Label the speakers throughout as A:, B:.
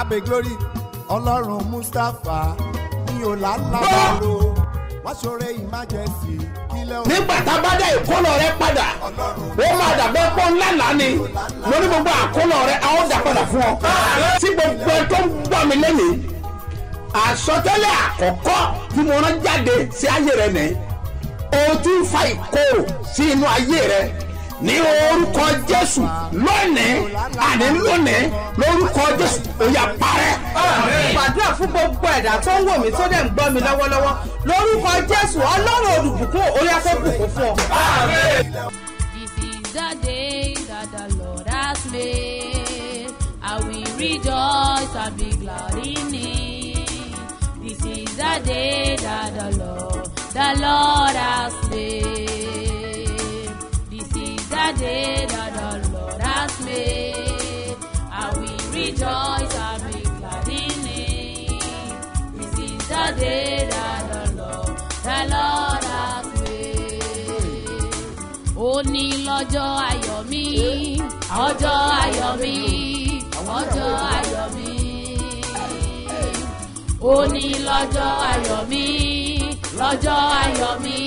A: abe glory ọlọ́run mustapha ní ọ̀làlábàrò wọ́n ṣoore emergency kílẹ̀ òun.
B: nígbà tá a bá dá ìkólọ rẹ padà ó máa dàbẹ́ pọ́ ńlá lánì mo ní gbogbo àkólọ rẹ a ó dà padà fún ọ. tí gbogbo ẹ tó ń gbọ́ mi lẹ́nìí àsọtẹ́lẹ̀ àkọ́kọ́ tí mo rán jáde sí ayé rẹ nìyí o ń fa ìkorò sí inú ayé rẹ ní orúkọ jésù lónìí àní lónìí lórúkọ jésù ó yá parẹ́.
C: gbàdúrà fún gbogbo ẹ̀dá tó ń wò mí tó dẹ̀ ń gbọ́ mi lọ́wọ́lọ́wọ́ lórúkọ jésù ọlọ́run olùbùkún orí afẹ́bùkún fún ọ.
D: This is the day that the Lord has made. I will rejoice and be glad in it. This is the day that the Lord, the Lord has made. Day that the Lord has made. I will rejoice and be glad in it. This is the day that the Lord, the Lord has made òní lọ́jọ́ ayọ̀ mi ọjọ́ ayọ̀ mi ọjọ́ ayọ̀ mi òní lọ́jọ́ ayọ̀ mi lọ́jọ́ ayọ̀ mi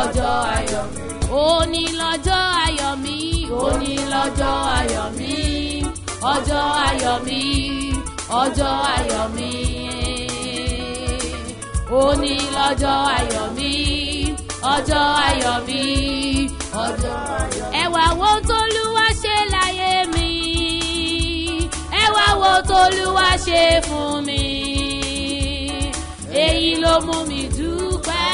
D: ọjọ́ ayọ̀ mi òní lọ́jọ́ ayọ̀ mi òní lọ́jọ́ ayọ̀ mi ọjọ́ ayọ̀ mi ọjọ́ ayọ̀ mi. Òní lọ́jọ́ ayọ̀ mi ọjọ́ ayọ̀ mi ọjọ́ ayọ̀ mi. ẹwà wo tolúwa ṣe láyé mi? Ẹwà wo tolúwa ṣe fún mi? Èyí ló mú mi dúpẹ́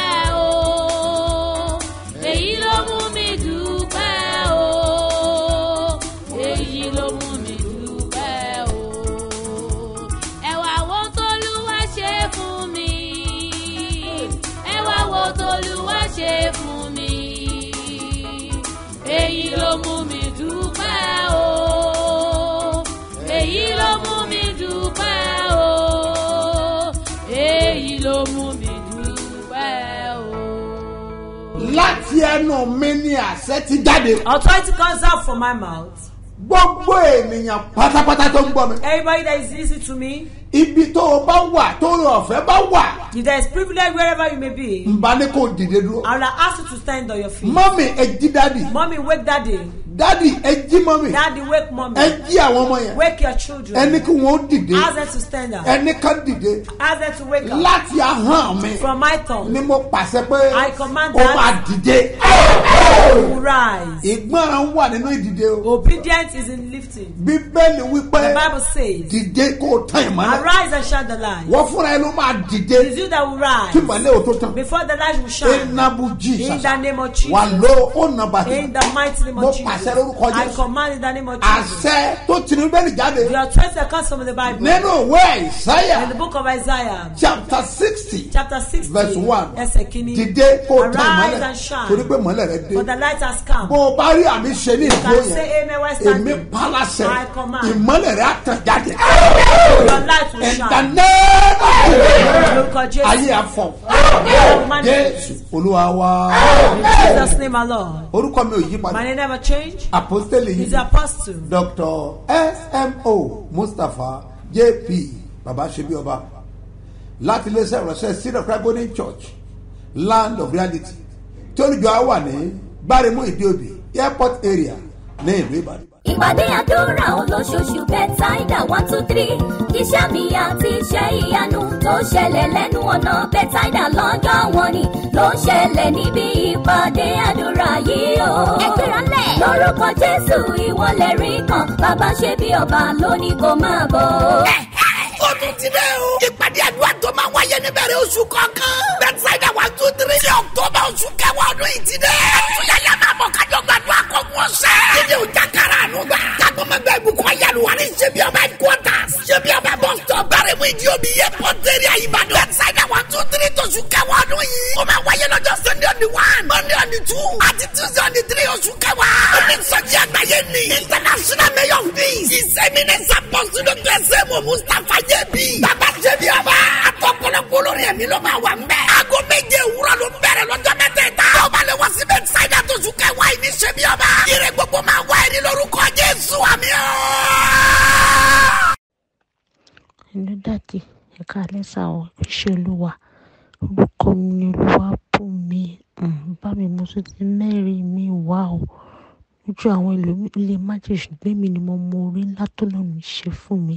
B: láti ẹnu mi ni àṣẹ ti jáde
C: authority comes out from my mouth.
B: gbogbo ènìyàn pátápátá tó ń gbọ́ mi.
C: everybody that is listening to me
B: ibi tó o bá wà tó o ọ̀fẹ́ bá wà
C: if there is privilege wherever you may be
B: nba ní kò dìde dúró.
C: i will ask you to stand on your feet.
B: mọ́mì ẹ jí dádì
C: mommy wake daddy
B: dádì ẹ jí mọ́mì.
C: Daddy wake mommy
B: ẹ jí àwọn ọmọ yẹn.
C: Wake your children.
B: Ẹni kí wọ́n dìde.
C: Ask them to stand up.
B: Ẹni kan dìde.
C: Ask them to wake up.
B: Láti ahọ́n mi.
C: From my tongue.
B: Ni mo pàṣẹ pé
C: I command
B: o
C: that-
B: máa dìde.
C: rise.
B: Ìgbọràn wà nínú ìdìde o.
C: obedience is in lifting.
B: Bíbélì wípé
C: the bible says
B: dìde kó o tán ìmọ̀lẹ̀.
C: arise and shine the light.
B: Wọ́n fúnra ẹ ló máa
C: it
B: dìde
C: is you that will
B: kí
C: rise
B: ìmọ̀lẹ̀ ò tó tán.
C: before the light will shine.
B: Enabu
C: in the name of jesus.
B: Wà ló ó nàbà
C: in the mighty name
B: mo pàṣẹ
C: jesus
B: lórúkọ
C: i
B: jésù.
C: command in the name of jesus.
B: Àṣẹ tó tinú bẹ́ẹ̀ni jáde.
C: The authority that comes from the bible.
B: Nínú ìwé
C: in
B: ìsáyà
C: the book of isaiah.
B: Chapter sixty.
C: Chapter sixty.
B: Verse one.
C: Ẹsẹ̀ kìíní.
B: Dìde kó o tán
C: arise
B: ìmọ̀lẹ̀
C: and shine.
B: Torí pé mọ̀lẹ̀ rẹ dé.
C: For the light has come.
B: Bó o bá rí àmì ṣe ní ìdúró
C: can say amen while
B: èmi
C: standing
B: palasẹ̀
C: I command.
B: ìmọ̀lẹ̀ rẹ á tàn jáde
C: jésù.
B: Ayé àfọ̀. Jésù olúwa wa.
C: Jesus name alone
B: orúkọ mi ò yí
C: my
B: padà
C: name never change.
B: Apostole
C: he's
B: yìí
C: the apostle
B: dr smo mustapha jp baba sebi ọba láti iléeṣẹ́ ìránṣẹ́ syrup raboni church land of reality. Tí olùjọ wà ní gbáremú ìdíòbí airport area ní ìlú ìbàdàn.
E: Ìpàdé àdúrà olóṣooṣù bẹ́tàìdà one two three iṣẹ́ mi àti iṣẹ́ ìyanu tó ṣẹlẹ̀ lẹ́nu ọ̀nà bẹ́tàìdà lọ́jọ́ wọn ni ló ṣẹlẹ̀ níbi ìpàdé àdúrà yìí o. ẹgbẹ́ra lẹ̀. lórúkọ jésù ìwọlẹ̀ rí kan bàbá ṣe bí ọba lónìí kò máa bọ̀.
F: Ó tún ti dẹ́ o. ìpàdé àdúrà tó máa wáyé níbẹ̀rẹ̀ oṣù kọ̀ọ̀kan. bẹ́tsáìdà one two three. ti ọ̀tọ́bà oṣù kẹwàá ọdún yìí ti dẹ́. àtúnyàyà máa bọ̀ kájọ gbàdúrà kọ́ wọn sẹ́. dídé o jákàrà àánú gbà. jagunmọ̀gbẹ́ ìbùkún ayélujára ní ṣẹ́bi ọba headquarters. ṣẹ́bi ọba bus stop bárẹ̀mú ìdí omi yẹ pọ́ńtẹ́rì máa àgbáyé ni. international mayor of peace bí. bàbá ṣe bí ọba. a tọ́ kọlọ́kọ́ lórí ẹ̀mí ló máa wà nbẹ. aago méje òwúrọ̀ ló ń bẹ̀rẹ̀ lọ́jọ́ mẹ́tẹ̀ẹ̀ta. ó bá lè wá síbẹ̀ ṣáìdá tó sùn kẹwàá yìí ní ṣe bí ọba. ire gbogbo máa wá ẹni lórúkọ Jésù àmì ọ́.
G: ìlú dàtí ẹ̀ka alẹ́ sá ọ ìṣèlú wa orúkọ mi ni olúwa bùnmi mm, bá mi mú sí ti mẹ́rin mi wá o. Wow. Ojú àwọn ẹlòmíì lè má jẹ́ ṣùgbọ́n èmi ni mo mọ oore ńlá tó Ọlọ́run ṣe fún mi.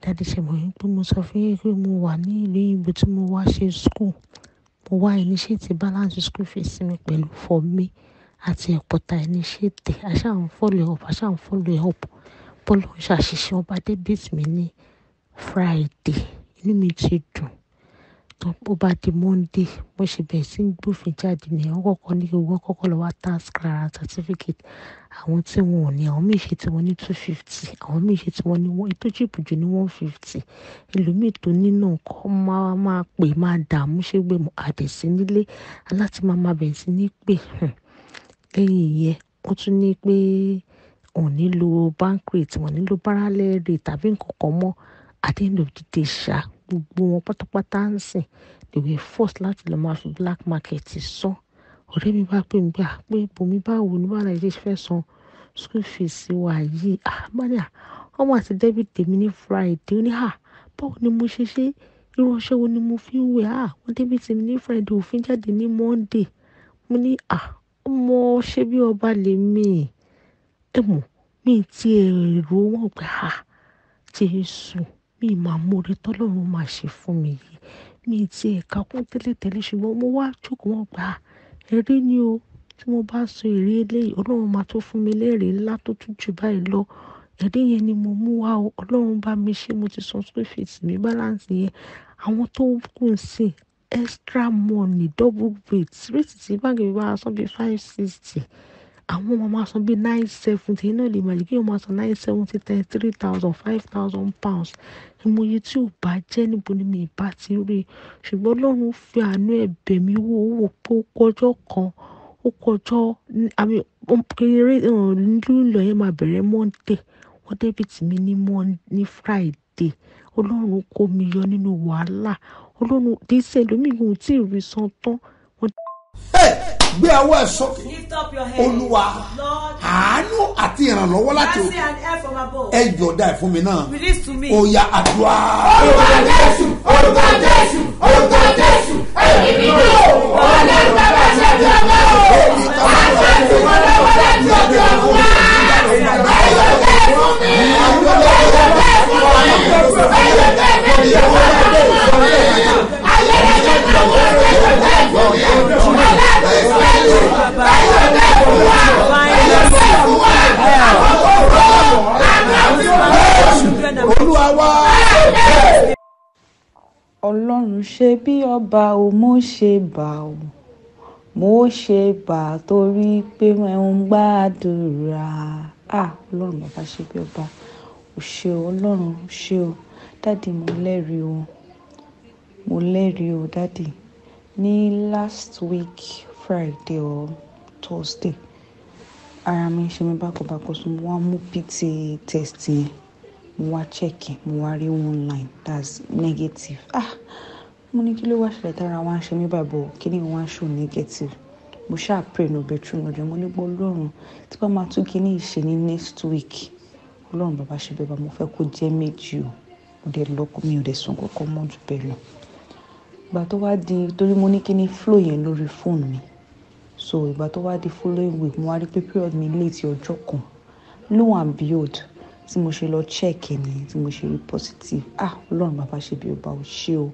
G: Daddy ṣẹ̀ mọ̀ wípé mo sọ fún yín pé mo wà ní ìlú òyìnbó tí mo wá ṣe school. Mo wá initiate balance school fees mi pẹ̀lú for me àti ẹ̀kọ́ta initiate. A ṣà ń follow up, a ṣà ń follow up. Bọ́lọ́run ṣàṣìṣe ọba dé date mi ní Friday. Inú mi ti dùn tán. Bá di Monday, bó ṣe bẹ̀rẹ̀ sí ní gbófin jáde ni wọ́n kọ́kọ́ ní pé kọ́kọ́ lọ tax clearance certificate. Àwọn tí wọ́n ò ní, àwọn mìí ṣe tí wọ́n ní two fifty, àwọn mìí ṣe tí wọ́n ní one, èyí tó cheap jù ní one fifty. Ẹlòmíì tó níná nǹkan máa máa pè, máa dààmú ṣé gbé mọ̀ àdìsí nílé. Aláti máa ma bẹ̀rẹ̀ sí ní pè. Hmm. Lẹ́yìn ìyẹn, ó tún ní pé òun nílò bank rate, wọ́n nílò parallel rate tàbí nǹkan kan mọ́. At the end of the day ṣá, gbogbo wọn pátápátá ń sìn. They were forced láti lọ máa fi black market san. Ọ̀rẹ́ mi bá pè mí pé, "À pé Bùnmi báwo ni báwo ni ẹ ṣe fẹ́ san school fees wa yìí?" À bá ní, "À wọ́n máa ṣe ní Friday." Ó ní, "À báwo ni mo ṣe ṣé? Irú ọṣẹ wo ni mo fi ń wẹ̀?" "À wọ́n debit mi ní Friday, òfin jáde ní Monday." Mo ní, "À ọmọ ṣé bí ọba lè mi?" Ẹ̀ mọ̀, mi ti èrò wọ́n pé, "À Jésù." mi ò máa mọ oore tọ́lọ́run máa ṣe fún mi yìí. Mi ti è ka kún tẹ́lẹ̀tẹ́lẹ̀ ṣùgbọ́n mo wá jókòó wọ́n gbà á. Eré ni o. Tí mo bá sọ èrè eléyìí, Ọlọ́run máa tó fún mi lérè ńlá tó tún ju báyìí lọ. Eré yẹn ni mo mú wá o. Ọlọ́run bá mi ṣé mo ti san school fees mi, balance yẹn. Àwọn tó kù ń sìn extra money, double rate. Rate tí báńkì mi bá san bí five sixty, àwọn máa máa san bí nine seventy. Iná lè máa jẹ́ kí wọ́n máa san nine seventy times three thousand, five thousand pounds àìmọye tí ò bá jẹ́ níbo ni mi bá ti rí. I ṣùgbọ́n Ọlọ́run fi àánú ẹ̀bẹ̀ mi wò ó wò pé ó kọjọ́ kan ó kọjọ́ àmì kéré lílọ yẹn máa bẹ̀rẹ̀ Monday. Wọ́n débìt mi ní Friday. Ọlọ́run kó mi yọ nínú wàhálà. Ọlọ́run kì í ṣe ẹlòmíì gan ò tí ì rí san tán
B: gbé ọwọ́ ẹ sókè. Olúwa àánú àti ìrànlọ́wọ́ láti
H: òkè
B: ẹ yọ̀ọ̀dá ẹ̀ fún mi náà. Òyà àdúrà.
F: orúkọ jésù orúkọ jésù orúkọ jésù. Èyí ni yóò wọlé bàbá ṣẹ́jú ọmọ o. Àṣẹ ìwọlé wọlé ṣẹ́jú ọmọ wa. Ẹ̀yọ̀ jẹ́ fún mi.
I: Ṣe bí ọba ò mo ṣe bà ò mo ṣe bà torí pé ẹ ń gbàdúrà. Ah ọlọ́run bàbá ṣe bí ọba. Ò ṣe o ọlọ́run ò ṣe o. Dáàdì mo lẹ́rìí o. Mo lẹ́rìí o dáàdì ní last week friday or thursday ara mi ṣe mi bákọ̀bákọ̀ so mo wá mú pt test yẹn. Mo wá check ẹ̀, mo wá rí one that's negative. Ah mo ní kí ló wá ṣẹlẹ̀ tára wá ń ṣe mí bàbọ̀ kí ni wọ́n á negative? Mo ṣáà pray no bedroom lọ́jọ́ mo ní gbọ́ ọlọ́run tí bá máa tún kí ní ìṣe ní next week ọlọ́run bàbá ṣe bẹ́ẹ̀ mo fẹ́ kó jẹ́ méjì o. Mo dẹ̀ lọ́kọ mi ò dẹ̀ sùn kọ́kọ́ mọ́ jù bẹ́ẹ̀ lọ. Ìgbà tó wá di torí mo ní kí ní flow yẹn lórí fóònù mi. So ìgbà tó wá di following week mo wá rí pé period mi late ọjọ́ kan. Lo and behold tí mo ṣe lọ check ẹ̀ nìyẹn tí mo ṣe rí positive ah ọlọ́run bàbá ṣe bí ọba ò ṣe o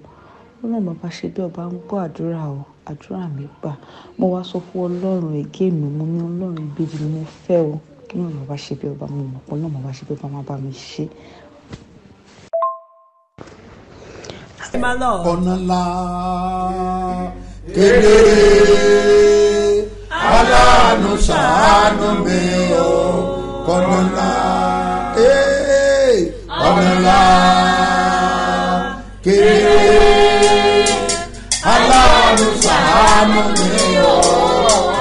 I: ọlọ́run bàbá ṣe bí ọba ń gbọ́ àdúrà o àdúrà mi gbà. Mo wá sọ fún ọlọ́run ẹ̀gẹ́ mi mo ní ọlọ́run ìbejì ni mo fẹ́ o. Kí ọlọ́run bàbá ṣe bí ọba? Mo mọ̀ pé ọlọ́run bàbá ṣe bí ọba máa bá mi ṣe.
B: Ọ̀nà ńlá kedere. Aláàánú ṣàánú mi o. Kọ̀nà ńlá ọ̀nà ńlá kedere aláàánú ṣàánú mi o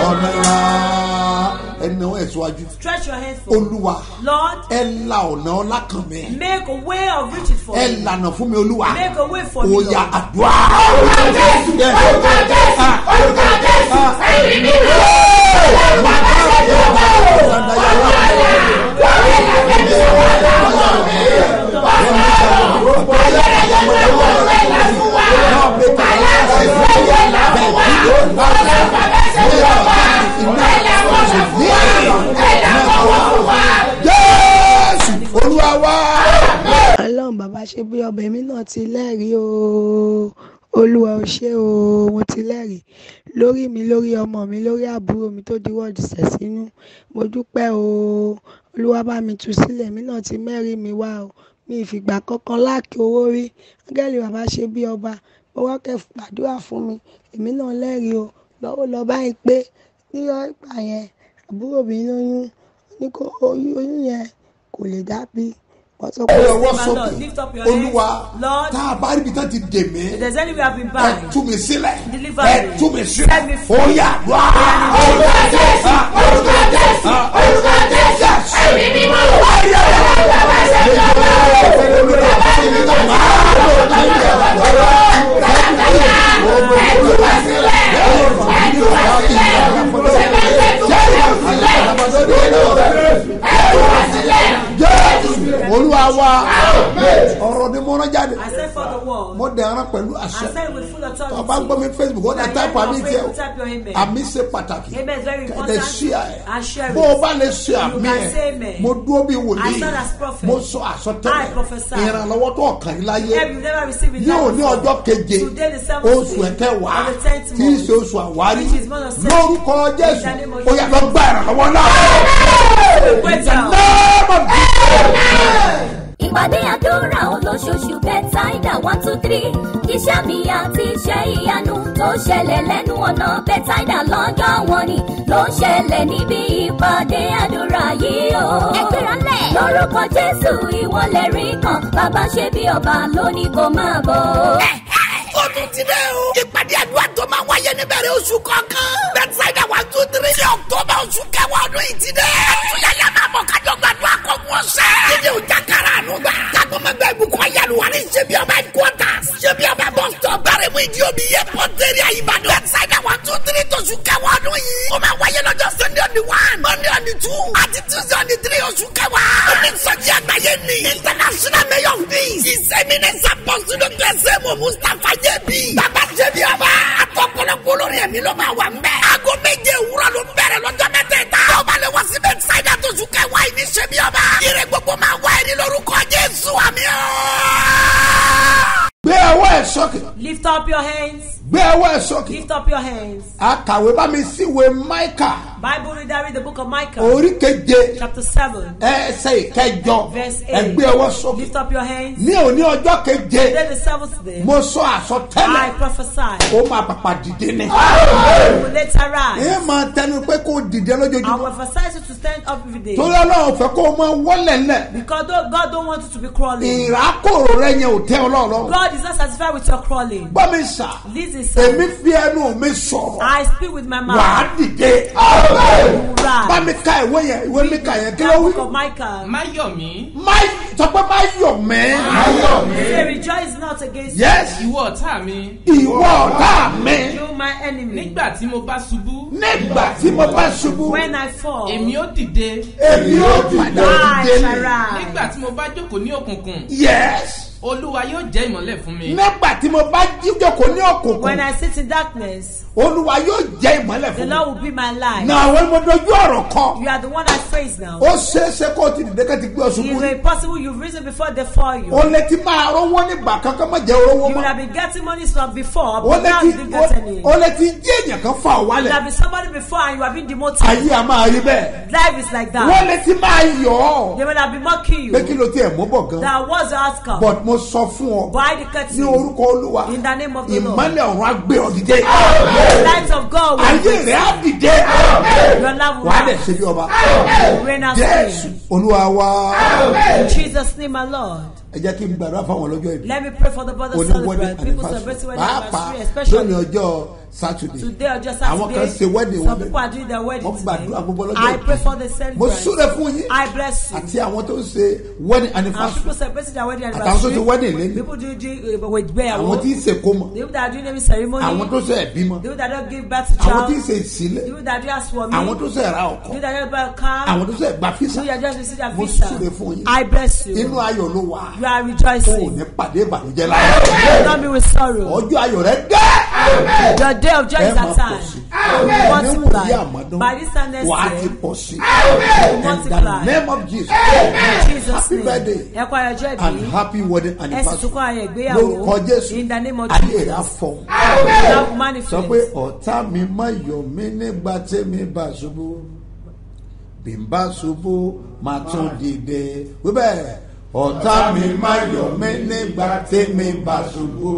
B: ọ̀nà ńlá ẹnà ẹ̀sùwájú
H: Stretch your hands forward.
B: olúwa
H: Lord,
B: ẹ la ọ̀nà ọlá kan mi
H: make a way of riches for
B: ẹ
H: me.
B: lànà fún mi olúwa
H: Make a way for me.
B: oya àdúrà. jésù olúwa wá
J: ọlọ́run bàbá ṣe bí ọbẹ̀ mi náà ti lẹ́rìí o. Olúwa ò ṣe o mo ti lẹ́rìí. Lórí mi lórí ọmọ mi lórí àbúrò mi tó di wọ́ọ̀dù sẹ̀ sínú mo dúpẹ́ o. Olúwa bá mi tú sílẹ̀ mi náà ti mẹ́rí mi wá o mi ìfìgbà kankan láàkì owó rí. Áńgẹ́lì bàbá ṣe bí ọba. Mo wá kẹ́ gbàdúrà fún mi. Èmi náà lẹ́rìí o. Lọ́wọ́ lọ báyìí pé ní ìgbà yẹn àbúrò mi lóyún. Oyún yẹn kò lè dábì wọ́n sọ pé
B: ẹ ọwọ́ sókè olúwa tá a bá rí ibi tán ti dè mí
H: any way I've been
B: ẹ tú mi sílẹ̀
H: Deliver
B: ẹ
H: me.
B: tú mi
H: Set
B: sílẹ̀
H: me free.
B: ó yà wá. orúkọ jésù orúkọ jésù orúkọ jésù ẹ̀mí mímọ́ ayé jésù olúwa wa ọ̀rọ̀ ni mo rán jáde.
H: I send for the word.
B: mo dẹ̀ ẹran pẹ̀lú
H: I
B: àṣẹ.
H: send with full authority.
B: ọba ń gbọ́ mi facebook ó dẹ̀
H: If
B: táìpù àmì tiẹ̀ àmì ṣe pàtàkì.
H: Amen is very
B: kẹ̀dẹ̀
H: share
B: ẹ̀
H: it.
B: bó o bá lè ṣe àmì
H: You can say
B: ẹ̀
H: amen.
B: mo dúró bí
H: I
B: wòlíì
H: stand as prophet.
B: mo sọ àsọtẹ́lẹ̀. Ìrànlọ́wọ́ tó ọ̀kan yìí láyé. Yóò ní ọjọ́ keje
H: Today the seventh
B: oṣù ẹ̀kẹwàá
H: of the tenth
B: tí í ṣe oṣù àwárí. lórúkọ jésù ó yà lọ gbà ìrànlọ́wọ́ náà.
E: Ìpàdé àdúrà olóṣooṣù bẹ́tàìdà one two three iṣẹ́ mi àti iṣẹ́ ìyanu tó ṣẹlẹ̀ lẹ́nu ọ̀nà bẹ́tàìdà lọ́jọ́ wọn ni ló ń ṣẹlẹ̀ níbi ìpàdé àdúrà yìí o. ẹgbẹ́ra lẹ̀. lórúkọ jésù ìwọlẹ̀ rí kan bàbá ṣe bí ọba lónìí kò máa bọ̀.
F: ó tún ti dẹ́ o. ìpàdé àdúrà tó máa wáyé níbẹ̀rẹ̀ oṣù kọ̀ọ̀kan. bẹ́tísáìdà one two three ní ọ̀tọ́bà oṣù kẹwàá ọdún yìí ti dẹ́. àtúnyẹ̀yẹ máa bọ̀ kájọ gbàdúrà kọ̀ọ̀kan ọ̀sẹ̀. dídé ọjà kára àánú gbà. jagunmọ̀gbẹ́ ìbùkún ayélujára ní ṣebí ọba headquarters. ṣebí ọba bọ́sítọ̀ bárẹ̀mú ìdí omi yẹ pọ́ńtẹ́rì àyíbádùn. bẹ́tísáìdà one two three tóṣù kẹwàá ọdún yìí. ó máa wáyé lọ́jọ́ sunday on the one monday on the two àti tuesday on the three oṣù kẹwàá. ó ní sọ́jí àgbáyé ní international mayor of peace. ìsẹ́mínẹ́sà pọ̀sùlù gbèsè mọ̀ mustapha jẹ́bi. bàbá jẹ́bi ọba àtọkọlọpọ olórí ẹ̀mí ló bẹ̀rẹ̀. Ire gbogbo máa wá ẹni lórúkọ jésù àmì ọ́.
B: gbé ọwọ́ ẹ̀ sókè
H: Lift up your hands.
B: Gbé ọwọ́ ẹ̀ sókè
H: Lift up your hands.
B: akàwé bá mi síwèé máìkà
H: Bible reader read the book of Micah,
B: orí keje
H: chapter 7,
B: ẹsẹ̀ ìkẹjọ
H: verse 8.
B: ẹ gbé ọwọ́ sókè
H: Lift up your hands.
B: ní òní ọjọ́ keje
H: Today, the seventh day,
B: mo sọ
H: I
B: àsọtẹ́lẹ̀
H: prophesy.
B: ó máa pàpà dìde ní.
H: You will later rise.
B: ẹ máa tẹnu pé kó dìde
H: I will
B: lójoojúmọ́
H: emphasize you to stand up every day.
B: torí ọlọ́run fẹ́ kó o máa wọlé ńlẹ̀
H: Because God don't want you to be crawling.
B: ìrákòrò rẹ yẹn ò tẹ́ ọlọ́run
H: God is not satisfied with your crawling.
B: gbọ́ mi sà
H: Listen,
B: èmi
H: sir.
B: fi ẹnu mi sọ̀rọ̀.
H: I speak with my
B: wàá
H: mouth.
B: dìde
H: You
B: bá mi ka ìwé yẹn ìwé mi kà yẹn kí ló wí.
K: máyọ̀mí.
B: Má sọ pé má yọ̀ mẹ́.
H: Say, rejoice not against
B: yes.
K: Ìwọ ọ̀tá mi.
B: Ìwọ ọ̀tá mi.
H: You, my enemy.
K: nígbà tí mo bá ṣubú.
B: Nígbà tí mo bá ṣubú.
H: When I fall,
K: èmi ó dìde.
B: Èmi ó padà
H: I
B: dìde.
H: Shall rise.
K: nígbà tí mo bá jókòó ní òkùnkùn.
B: Yes
K: olúwa yóò jẹ́ ìmọ́lẹ̀ fún mi
B: nígbà tí mo bá jíjọkọ̀ ní
H: When
B: òkùnkùn
H: I sit in darkness,
B: olúwa yóò jẹ́ ìmọ́lẹ̀
H: the
B: fún
H: Lord
B: mi.
H: will be my light.
B: na àwọn ọmọdéjú ọ̀rọ̀ kan
H: You are the one I praise now.
B: ó ṣeéṣe kó o ti dìde ká ti gbé ọ ṣubú
H: It's
B: rí.
H: impossible you've risen before they fall you.
B: o lè ti máa rówó nígbà kankan má jẹ́ rówó
H: You
B: mọ́
H: have been getting money from before, but now
B: ti
H: you didn't get any.
B: o lè ti jí èèyàn kan fa ọ
H: You have been somebody before and you have been demoted.
B: ayé a máa rí bẹ́ẹ̀
H: Life is like
B: wọ́n
H: that.
B: lè ti máa yọ̀ ọ́
H: They would have been mocking
B: pé kí
H: you.
B: ló tiẹ̀ mú bọ̀ gan
H: That was your outcome.
B: but mo sọ fún ọ
H: the
B: ní orúkọ olúwa.
H: The the
B: ìmọ́lẹ̀ ọ̀run á gbé ọ dìde.
H: The
B: ayé rẹ̀ á dìde.
H: Will
B: wàá dẹ̀ ṣe bí ọba. Jésù olúwa wa.
H: In Jesus' name, my Lord.
B: ẹ jẹ́ kí n gbàdúrà fáwọn ọlọ́jọ́ ìbí.
H: Let me pray for the brothers
B: oní wedding
H: celebrate. People celebrating wedding
B: pàápàá
H: anniversary,
B: lónìí
H: especially
B: ọjọ́ sátidé
H: today or just
B: àwọn kan ṣe
H: Saturday.
B: wedding
H: Some
B: wọn
H: people are doing their wedding
B: gbàdúrà gbogbo ọlọ́jọ́
H: I pray for the
B: mo
H: celebrants.
B: súre fún yín
H: I bless you.
B: àti àwọn tó ń ṣe wedding
H: And
B: anniversary
H: people celebrating their wedding
B: àtàwọn tó ṣe
H: anniversary.
B: wedding lẹ́nu
H: People do do uh,
B: àwọn tí ń ṣe kó mọ̀
H: People that are doing naming ceremony.
B: àwọn tó ṣe ẹ̀bímọ
H: People that don't give birth to
B: àwọn tí ń
H: child.
B: ṣe ìsílẹ̀
H: People that do ask for me.
B: àwọn tó ṣe ra ọkọ
H: People that don't buy car.
B: àwọn tó ṣe gba físà
H: People that just receive their
B: mo
H: visa.
B: súre fún yín
H: I bless you.
B: inú ayọ̀ ló wà
H: You are
B: kó o
H: rejoicing.
B: ní pàdé ìbànújẹ́ láyé ọjọ́ ayọ̀ rẹ dẹ́
H: day of joy is at hand. this time next year, multiply.
B: name of jesus.
H: Jesus'
B: happy
H: name.
B: birthday.
H: Ẹ ayọ̀jọ́
B: and happy wedding anniversary
H: tún kọ́ ayọ̀ ìgbéyàwó.
B: lórúkọ jésù.
H: In the name of
B: ayé rẹ̀ á
H: Jesus.
B: fọ̀.
H: Love
B: sọ
H: manifest.
B: pé ọ̀tá mi má yọ̀ mí nígbà tẹ́mi bá ṣubú. Bí n bá ṣubú máa tún dìde. Wíbẹ̀ ọ̀tá mi má yọ̀ mí nígbà tẹ́mi bá ṣubú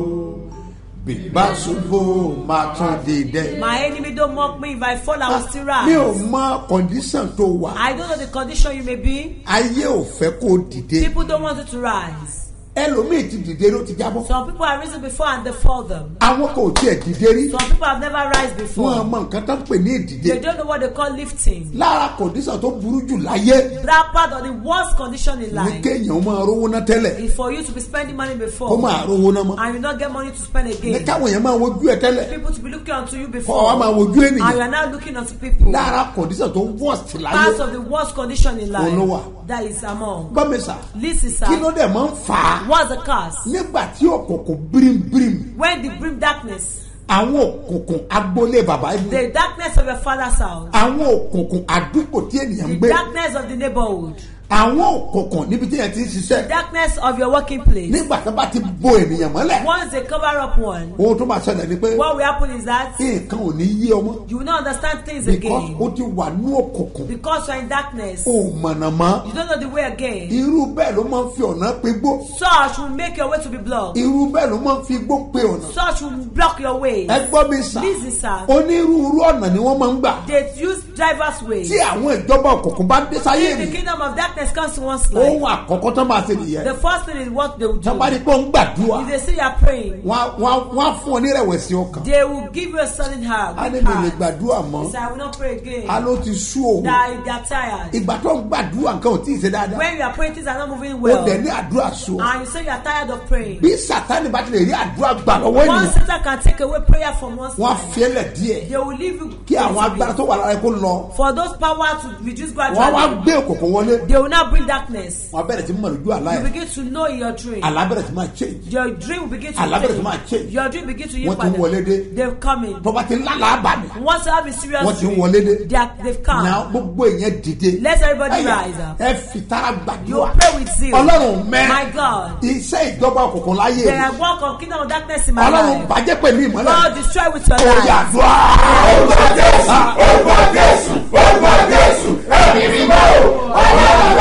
B: bí n bá ṣubú máa tún dìde.
H: My enemy don't mock me. If I fall, I will still
B: mi ò
H: rise.
B: mọ condition tó wà
H: I don't know the condition you may be.
B: ayé ò fẹ́ kó dìde
H: People don't want you to rise.
B: Ẹlòmíì ti dìde ló ti jábọ́
H: Some people have risen before and they fall them.
B: àwọn kò tiẹ̀ dìde rí
H: Some people have never rise before.
B: wọn mọ nǹkan tó ń pè ní ìdìde
H: They don't know what they call lifting.
B: lára condition tó burú jù láyé
H: That part of the worst condition in
B: ní
H: life
B: kéèyàn máa rówó ná tẹ́lẹ̀
H: is for you to be spending money before
B: kó máa rówó ná mọ́
H: and you not get money to spend
B: ní
H: again.
B: káwọn èèyàn máa wojú ẹ tẹ́lẹ̀
H: People to be looking unto you
B: kọ́
H: before
B: ọ máa wojú
H: and you
B: ènìyàn
H: are now looking unto people.
B: lára condition tó worst láyé
H: Part of the worst condition in life
B: Olúwa.
H: that is among.
B: gbọ́mísà
H: Listen, sir.
B: kí ló dẹ̀ máa ń fà á
H: What's the cause?
B: nígbà tí òkùnkùn bírímbírìm
H: When they bring darkness,
B: àwọn òkùnkùn agboolé bàbá yìí
H: the darkness of your father's house,
B: àwọn òkùnkùn àdúgbò tí ènìyàn ń
H: the
B: gbé
H: darkness of the neighborhood,
B: àwọn òkùnkùn níbi tí èèyàn ti ń
H: the
B: ṣiṣẹ́
H: darkness of your working place.
B: nígbà tó bá ti bo ènìyàn mọ́lẹ̀
H: Once they cover up one,
B: ohun tó máa ṣẹlẹ̀ ni pé
H: what will happen is that
B: nǹkan ò ní yé ọmọ
H: you will not understand things
B: because
H: again.
B: ó ti wà ní òkùnkùn
H: Because you are in darkness,
B: ó mọ̀nà mọ́
H: you don't know the way again.
B: irú bẹ́ẹ̀ ló máa ń fi ọ̀nà pe gbó
H: Such will make your way to be blocked.
B: irú bẹ́ẹ̀ ló máa ń fi igbó pe ọ̀nà
H: Such will block your way.
B: ẹ gbọ́ mi sà
H: Listen, sir.
B: onírúurú ọ̀nà ni wọ́n máa ń gbà
H: They use driver's way.
B: tí àwọn ìjọba òkùnkùn bá dé sáyé
H: If the
B: mi
H: kingdom of darkness to one's life,
B: ohun àkọ́kọ́ tó máa ṣe nìyẹn
H: the first thing is what they will do.
B: bá rí pé ń gbàdúrà
H: If they see you are praying,
B: wọ́n wọ́n wọ́n fún ọ ní ìrẹ̀wẹ̀sì ọkàn
H: they will give you a sudden heart.
B: á ní mi lè gbàdúrà
H: He
B: mọ́
H: said, I will not pray again.
B: á ló ti sú òun
H: That they are tired.
B: ìgbà tó ń gbàdúrà nǹkan ò tí ì ṣe dáadáa
H: When you are praying, things are not moving well.
B: dẹ̀ ní àdúrà so
H: And you say you are tired of praying.
B: bí sátani bá ti lè rí àdúrà gbà lọ́wọ́
H: One
B: ènìyàn
H: Satan can take away prayer from
B: wọ́n fi ẹlẹ̀ díẹ̀
H: They will leave you
B: kí àwọn agbára tó wà lára ẹ kó lọ
H: for those power to reduce
B: wọ́n wá
H: gradually.
B: gbé òkùnkùn wọlé
H: They will not bring darkness.
B: wọ́n bẹ̀rẹ̀ sí mọ̀ lójú àlá
H: You
B: ẹ̀
H: begin to know in your dream.
B: àlá bẹ̀rẹ̀ sí máa change
H: Your dream will begin to
B: Àlá bẹ̀rẹ̀ sí máa
H: change.
B: change.
H: Your dream begin to
B: Wọ́n ti ń wọlé dé.
H: They're coming.
B: tó bá ti lálàá bà mí
H: Once you have a serious
B: wọ́n ti ń
H: dream,
B: wọlé dé
H: they are, they've come.
B: náà gbogbo èèyàn dìde
H: Let everybody rise up.
B: ẹ fi tara
H: You
B: gbàdúrà
H: pray with zeal.
B: ọlọ́run mẹ́
H: My God.
B: iṣẹ́ ìjọba òkùnkùn láyé
H: There
B: mi
H: are work of kingdom of darkness in my
B: ọlọ́run
H: life.
B: bàjẹ́ pẹ̀lú ìmọ́lẹ̀
H: God destroy with your life.
B: dùn orúkọ jésù orúkọ jésù orúkọ jésù ẹ̀mí mi bá o.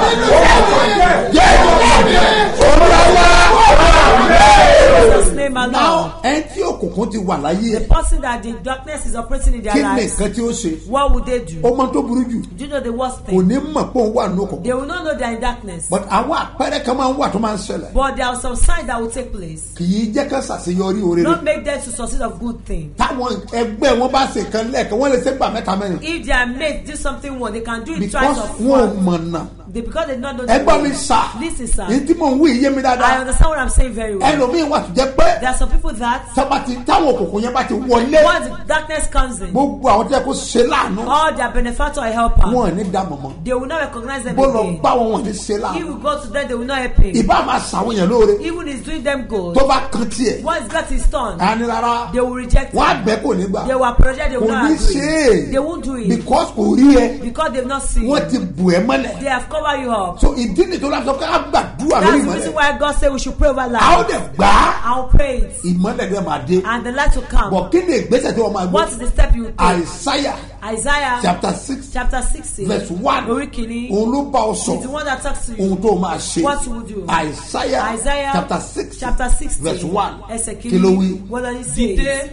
H: Jesus' name alone.
B: náà ẹni tí òkùnkùn ti wà láyé ẹ̀
H: Person that the darkness is operating in their
B: kí
H: lives,
B: nǹkan tí ó ṣe
H: what would they do?
B: ó mọ tó burú jù
H: Do you know the worst
B: kò
H: thing?
B: ní mọ̀ pé òun wà ní òkùnkùn
H: They will not know they are in darkness.
B: but àwọn àpẹẹrẹ kan máa ń wà tó máa ń ṣẹlẹ̀
H: But there are some signs that will take place.
B: kì í jẹ́ ká ṣàṣeyọrí oore rẹ̀
H: make them to succeed of good thing.
B: táwọn ẹgbẹ́ wọn bá ṣe kan lẹ́ẹ̀kan wọ́n lè ṣe gbà mẹ́ta mẹ́rin
H: If their mates do something wrong, they can do it
B: because
H: twice or
B: wọn ò mọ̀nà
H: They, because they don't know the
B: ẹgbọ́n mi sà
H: Listen, sir.
B: ní tí mò ń wí iye mi
H: I
B: dáadáa
H: understand what I'm saying very well.
B: ẹlòmíín wà tó jẹ́ pé
H: There are some people that
B: tábà ti táwọn òkùnkùn yẹn bá ti wọlé
H: once darkness comes in,
B: gbogbo àwọn tó yẹ kó ṣe láàánú
H: all their benefactor or helper,
B: wọn ní dá mọ̀mọ́
H: they will not recognize them
B: bó lọ
H: again.
B: bá wọn wọn ní ṣe láàánú
H: will go to them, they will not help him.
B: ìbá máa ṣàwọn èèyàn lóore
H: Even if doing them good,
B: tó bá kan tiẹ̀
H: once God is done,
B: ní rárá
H: they will reject
B: wọn á
H: him.
B: bẹ́ kò ní gbà
H: They will apologize, they will
B: kò
H: not
B: ní
H: agree.
B: ṣe
H: They
B: é
H: won't do it
B: because kò rí ẹ
H: because they've not seen.
B: wọ́n ti bù ẹ́ mọ́lẹ̀
H: They have covered you up.
B: so ìdí nìyí tó lọ sọ pé á gbàdúrà lórí
H: That's the reason why God said we should pray over
B: a ó
H: life.
B: dẹ̀ gbà á
H: I'll pray it.
B: ìmọ́lẹ̀ dẹ̀ máa dé
H: And the light will come.
B: bọ̀ kí ni ìgbésẹ̀ tí wọ́n máa gbé
H: What is the step you take?
B: àìsáyà
H: Isaiah
B: chapter six
H: chapter 60,
B: verse one
H: orí kìíní,
B: òun ló bá ọ
H: is the
B: sọ
H: one that talks to you.
B: ohun tó máa ṣe
H: What you will do.
B: àìsáyà
H: Isaiah
B: chapter six
H: chapter 60,
B: verse one
H: ẹsẹ̀
B: kí ló wí
H: kìíní, what does he say?
K: dìde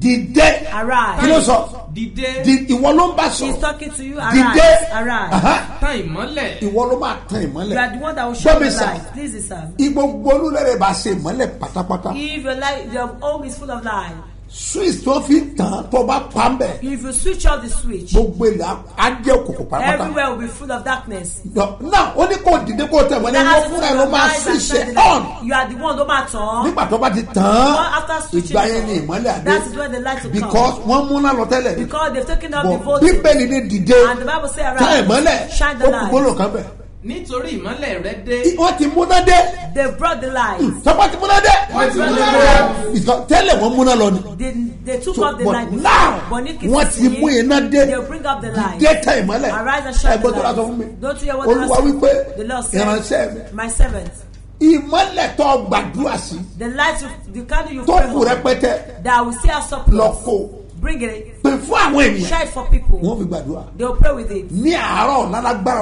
B: dìde.
H: Arise.
B: kí ló sọ?
K: Dìde.
B: Ìwọ ló ń bá
H: He's
B: sọ
H: talking to you.
B: dìde.
K: Tan ìmọ́lẹ̀.
B: Ìwọ ló máa tan
H: You
B: ìmọ́lẹ̀
H: are the one that will show the
B: sà.
H: light. This is sir.
B: ìgbogbo olúlẹ̀rẹ̀ bá ṣe ìmọ́lẹ̀ pátápátá.
H: If your light, your home is full of light,
B: switch tó fi tàn tó bá pa ń bẹ̀
H: If you switch off the switch,
B: gbogbo ilẹ̀ á jẹ́ òkùnkùn pátápátá
H: everywhere will be full of darkness.
B: náà ó ní kó dìde kó tẹ̀ wọ́n ní wọ́n fúnra ẹ̀ ló máa switch ẹ̀ on
H: You are the one tó máa tàn
B: nígbà tó bá ti tàn
H: After
B: án ìgbà yẹn ni ìmọ́lẹ̀ àdé
H: That is when the light will
B: because
H: come.
B: wọ́n múná lọ tẹ́lẹ̀ ni
H: Because they've taken up the voltage.
B: bíbélì ní dìde
H: And the Bible say around.
B: ìmọ́lẹ̀
H: Shine
B: ó
H: the
B: kú
H: light.
B: gbólóhùn kan bẹ̀
K: nítorí ìmọ́lẹ̀ rẹ dé
B: wọ́n ti múná dé
H: They brought the light.
B: tọ́pọ̀ ti múná dé
H: Wọ́n ti múná dé.
B: Because tẹ́lẹ̀ wọ́n múná lọ ni
H: They, they took
B: So,
H: off the
B: but
H: light.
B: now,
H: But is
B: wọ́n ti mú iná dé.
H: They bring up the light.
B: dé tẹ ìmọ́lẹ̀
H: Arise and shine
B: ẹgbẹ́
H: the
B: tó lásán
H: light.
B: fún mi
H: Don't you hear what the
B: olúwa
H: Lord
B: wípé
H: said? Lord said,
B: ìránṣẹ́ mi
H: My servant,
B: ìmọ́lẹ̀ tó gbàdúrà sí
H: the light, you- the candle you
B: tó
H: pray
B: kù
H: for,
B: rẹpẹtẹ
H: that will see us surplus.
B: lọ kó
H: Bring it.
B: pè fún àwọn ènìyàn
H: it for people.
B: wọ́n fi gbàdúrà
H: They will pray with it.
B: ní àárọ̀ lálágbára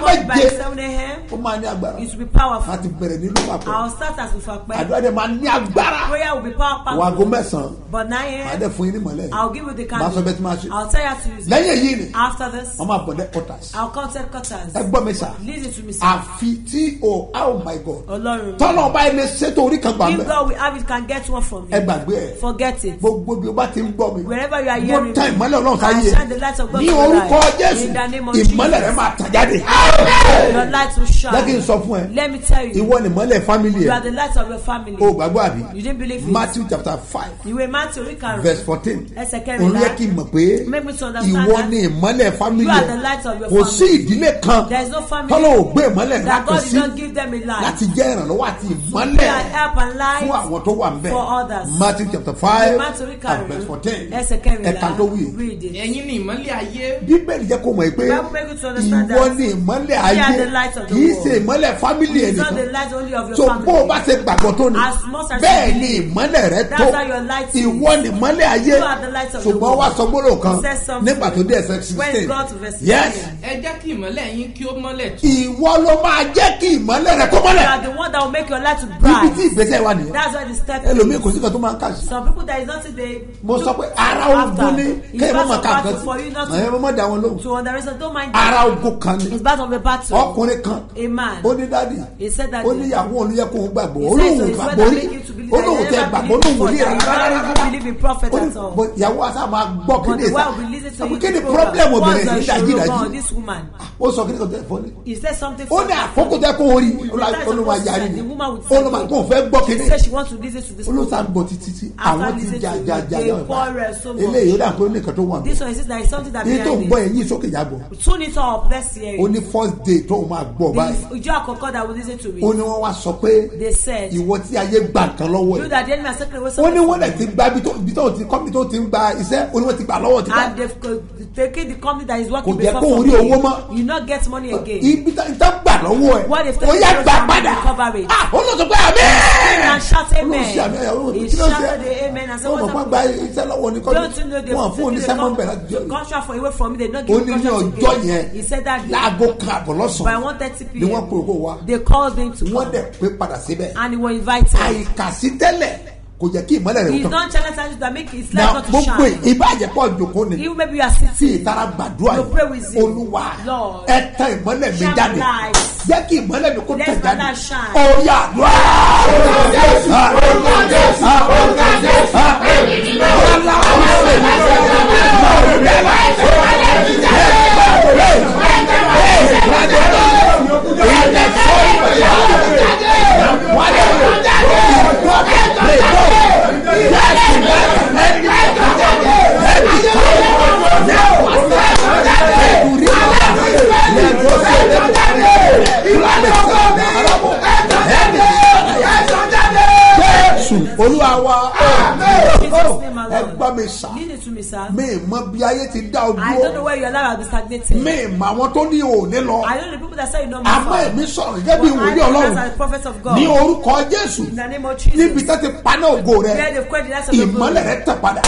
H: morning by
B: méje
H: 7 a.m.,
B: ó máa ní agbára
H: it will be powerful.
B: láti bẹ̀rẹ̀ nínú papọ̀
H: I'll start as a
B: àdúrà dẹ̀ máa ní agbára
H: Prayer will be powerful.
B: wàgó mẹ́sàn-án
H: But 9
B: máa
H: a.m.,
B: dẹ̀ fún yín ní mọ̀lẹ́
H: I'll give you the
B: máa sọ bẹ́ẹ̀ tí
H: candle.
B: máa ṣe
H: I'll tell you how to use it.
B: lẹ́yìn èyí ni
H: After this,
B: wọ́n máa bọ̀ dẹ́ quarters
H: I'll contact cutters.
B: ẹ gbọ́ mi sà
H: Listen to me, sir.
B: àfi tí o oh my god
H: Ọlọ́run.
B: tọ́lọ̀ ọba ilé ṣètò orí kan gbà
H: If
B: mẹ́
H: God will have it, can get one from
B: ẹ
H: you.
B: gbàgbé ẹ
H: Forget it.
B: gbogbo bí o bá ti ń gbọ́ mi
H: Wherever you are
B: mo
H: hearing me,
B: ìmọ́lẹ̀ ọlọ́run sáyé
H: shine the light of God
B: ní orúkọ jésù ìmọ́lẹ̀ rẹ máa tàn jáde
H: Your light will shine.
B: jẹ́ kí n sọ fún ẹ
H: Let me tell you.
B: ìwọ ni ìmọ́lẹ̀ family
H: You are
B: ẹ
H: the light of your family.
B: o gbàgbọ́ àbí
H: You didn't believe it.
B: matthew chapter five
H: Ìwé Matthew orí karùn-ún.
B: verse fourteen
H: Ẹsẹ̀
B: òun yẹ
H: kẹrìnlá.
B: kí n mọ̀ pé
H: Make me to understand
B: ìwọ
H: that
B: ni ìmọ́lẹ̀ family
H: You are
B: ẹ
H: the light of your
B: kò
H: family.
B: sí ìdílé kan
H: There is no family
B: tọ́lọ̀ ò gbé ìmọ́lẹ̀
H: that
B: lákàn
H: God did
B: sí
H: not give them a light.
B: láti jẹ́ ìrànlọ́wọ́ àti ìmọ́lẹ̀ fún àwọn tó wà ń bẹ̀
H: for others.
B: matthew chapter five
H: Matthew orí
B: and verse fourteen
H: Ẹsẹ̀ kẹrìnlá.
B: ẹ̀ka tó wí.
K: Ẹ̀yin ni ìmọ́lẹ̀ ayé.
B: Bíbélì jẹ́ kó mọ̀ pé ìwọ ni ìmọ́lẹ̀ ayé.
H: the light of the
B: kì í ṣe ìmọ́lẹ̀
H: the
B: ẹnìkan
H: family.
B: bó o bá ṣe gbàgbọ́ tó ni bẹ́ẹ̀ ni ìmọ́lẹ̀ rẹ tó. ìwọ ni ìmọ́lẹ̀ ayé. Ṣùgbọ́n wá sọ gbọ́dọ̀ kan nígbà tó dé ẹsẹ̀ sixteen. Yes.
H: 16.
K: ẹ jẹ́ kí ìmọ́lẹ̀ yín kí ó mọ́lẹ̀ tó
B: ìwọ ló máa jẹ́ kí ìmọ́lẹ̀ rẹ kó
H: You
B: mọ́lẹ̀.
H: are the one that will make your light to
B: níbi tí ìgbésẹ̀ wà nìyẹn.
H: That's why the step
B: ẹlòmíì
H: is.
B: kò sí kan tó máa ń kà sí.
H: Some people there is nothing they
B: mo
H: do
B: sọ pé ara ogun ni máa
H: of
B: ka
H: battle
B: nǹkan sí ẹ̀ má dá wọn lóhùn. Ara ogun kan ni.
H: It's part of a battle.
B: ọkùnrin kan. Ó ní dádì
H: He said that
B: ó ní ìyàwó òun yẹ kó gbàgbọ́. Olóhùn gbàgbọ́. rí olóhùn
H: that
B: tẹ gbàgbọ́
H: never believe in prophet
B: ó ní ìyàwó gbọ́ ìsà
H: wife will listen to
B: àbí
H: program.
B: problem obìnrin yìí dájú dájú ó sọ ni kò tẹ fọ́ ni. Ó ní àkókò tẹ kó orí olùwà yarí ni. Olùwà kó fẹ́ gbọ́
H: this
B: olùsà ń
H: program.
B: bọ̀ títí àwọn ti jà jà jà yọ̀
H: much.
B: eléyìí ó dà pé ó ní nǹkan tó wà èyí tó ń gbọ́ ẹ̀yìn sókè
H: hear
B: ó ní first day tó o máa gbọ́ báyìí. ó ní wọ́n wá sọ pé ìwọ tí ayé gbà nǹkan lọ́wọ́ ẹ̀.
H: That the enemy has taken away
B: ó ní wọ́n lẹ̀ ti gba ibi tó ti kọ́mi tó ti ń gba iṣẹ́ ó ní wọ́n ti gbà lọ́wọ́ ti gbà
H: and taken the company that is working
B: Kò
H: before for me. You not get money again.
B: ibi tó gbà lọ́wọ́ ẹ̀.
H: Taken
B: yá gbà padà? Ah, sọ pé àmì
H: and shout amen.
B: Àmì ẹ̀yà
H: He
B: kí ló ṣe?
H: amen
B: ó mọ̀
H: "What's
B: fún
H: up?"
B: gba iṣẹ́ lọ́wọ́ ní kọ́jú wọn fún oníṣẹ́ mọ́ bẹ̀rẹ̀ jọ
H: the contract for away from me they not
B: ó ní ní ọjọ́ yẹn
H: He said that
B: láago kan àbọ̀
H: by
B: lọ́sàn-án ni wọ́n pè kó wa. wọ́n dẹ̀ pé padà síbẹ̀. Àìkàsí tẹ́lẹ̀ kò jẹ́ kí ìmọ́lẹ̀ rẹ̀
H: He's
B: tán
H: not challenge that make his
B: na
H: life not to
B: gbogbo
H: shine.
B: ìbàjẹ́pọ̀ jòkó ni
H: Even maybe you are
B: fi
H: sitting.
B: ìtara gbàdúrà
H: You pray with
B: yìí olúwa ẹ tẹ ìmọ́lẹ̀ mi jáde jẹ́ kí ìmọ́lẹ̀ mi kó tẹ̀ jáde
H: light shine.
B: ọ̀yà àdúrà. jésù olúwa wa ẹ gbọ́ mi sà mi mọ bí ayé ti dá o
H: I don't know
B: dúró mi mọ àwọn tó ní òní lọ àmọ́ èmi sọ̀rọ̀ gẹ́gẹ́ bí
H: know
B: ọlọ́run ní orúkọ jésù níbi tó ti paná ògo rẹ ìmọ́lẹ̀ rẹ tẹ̀ padà.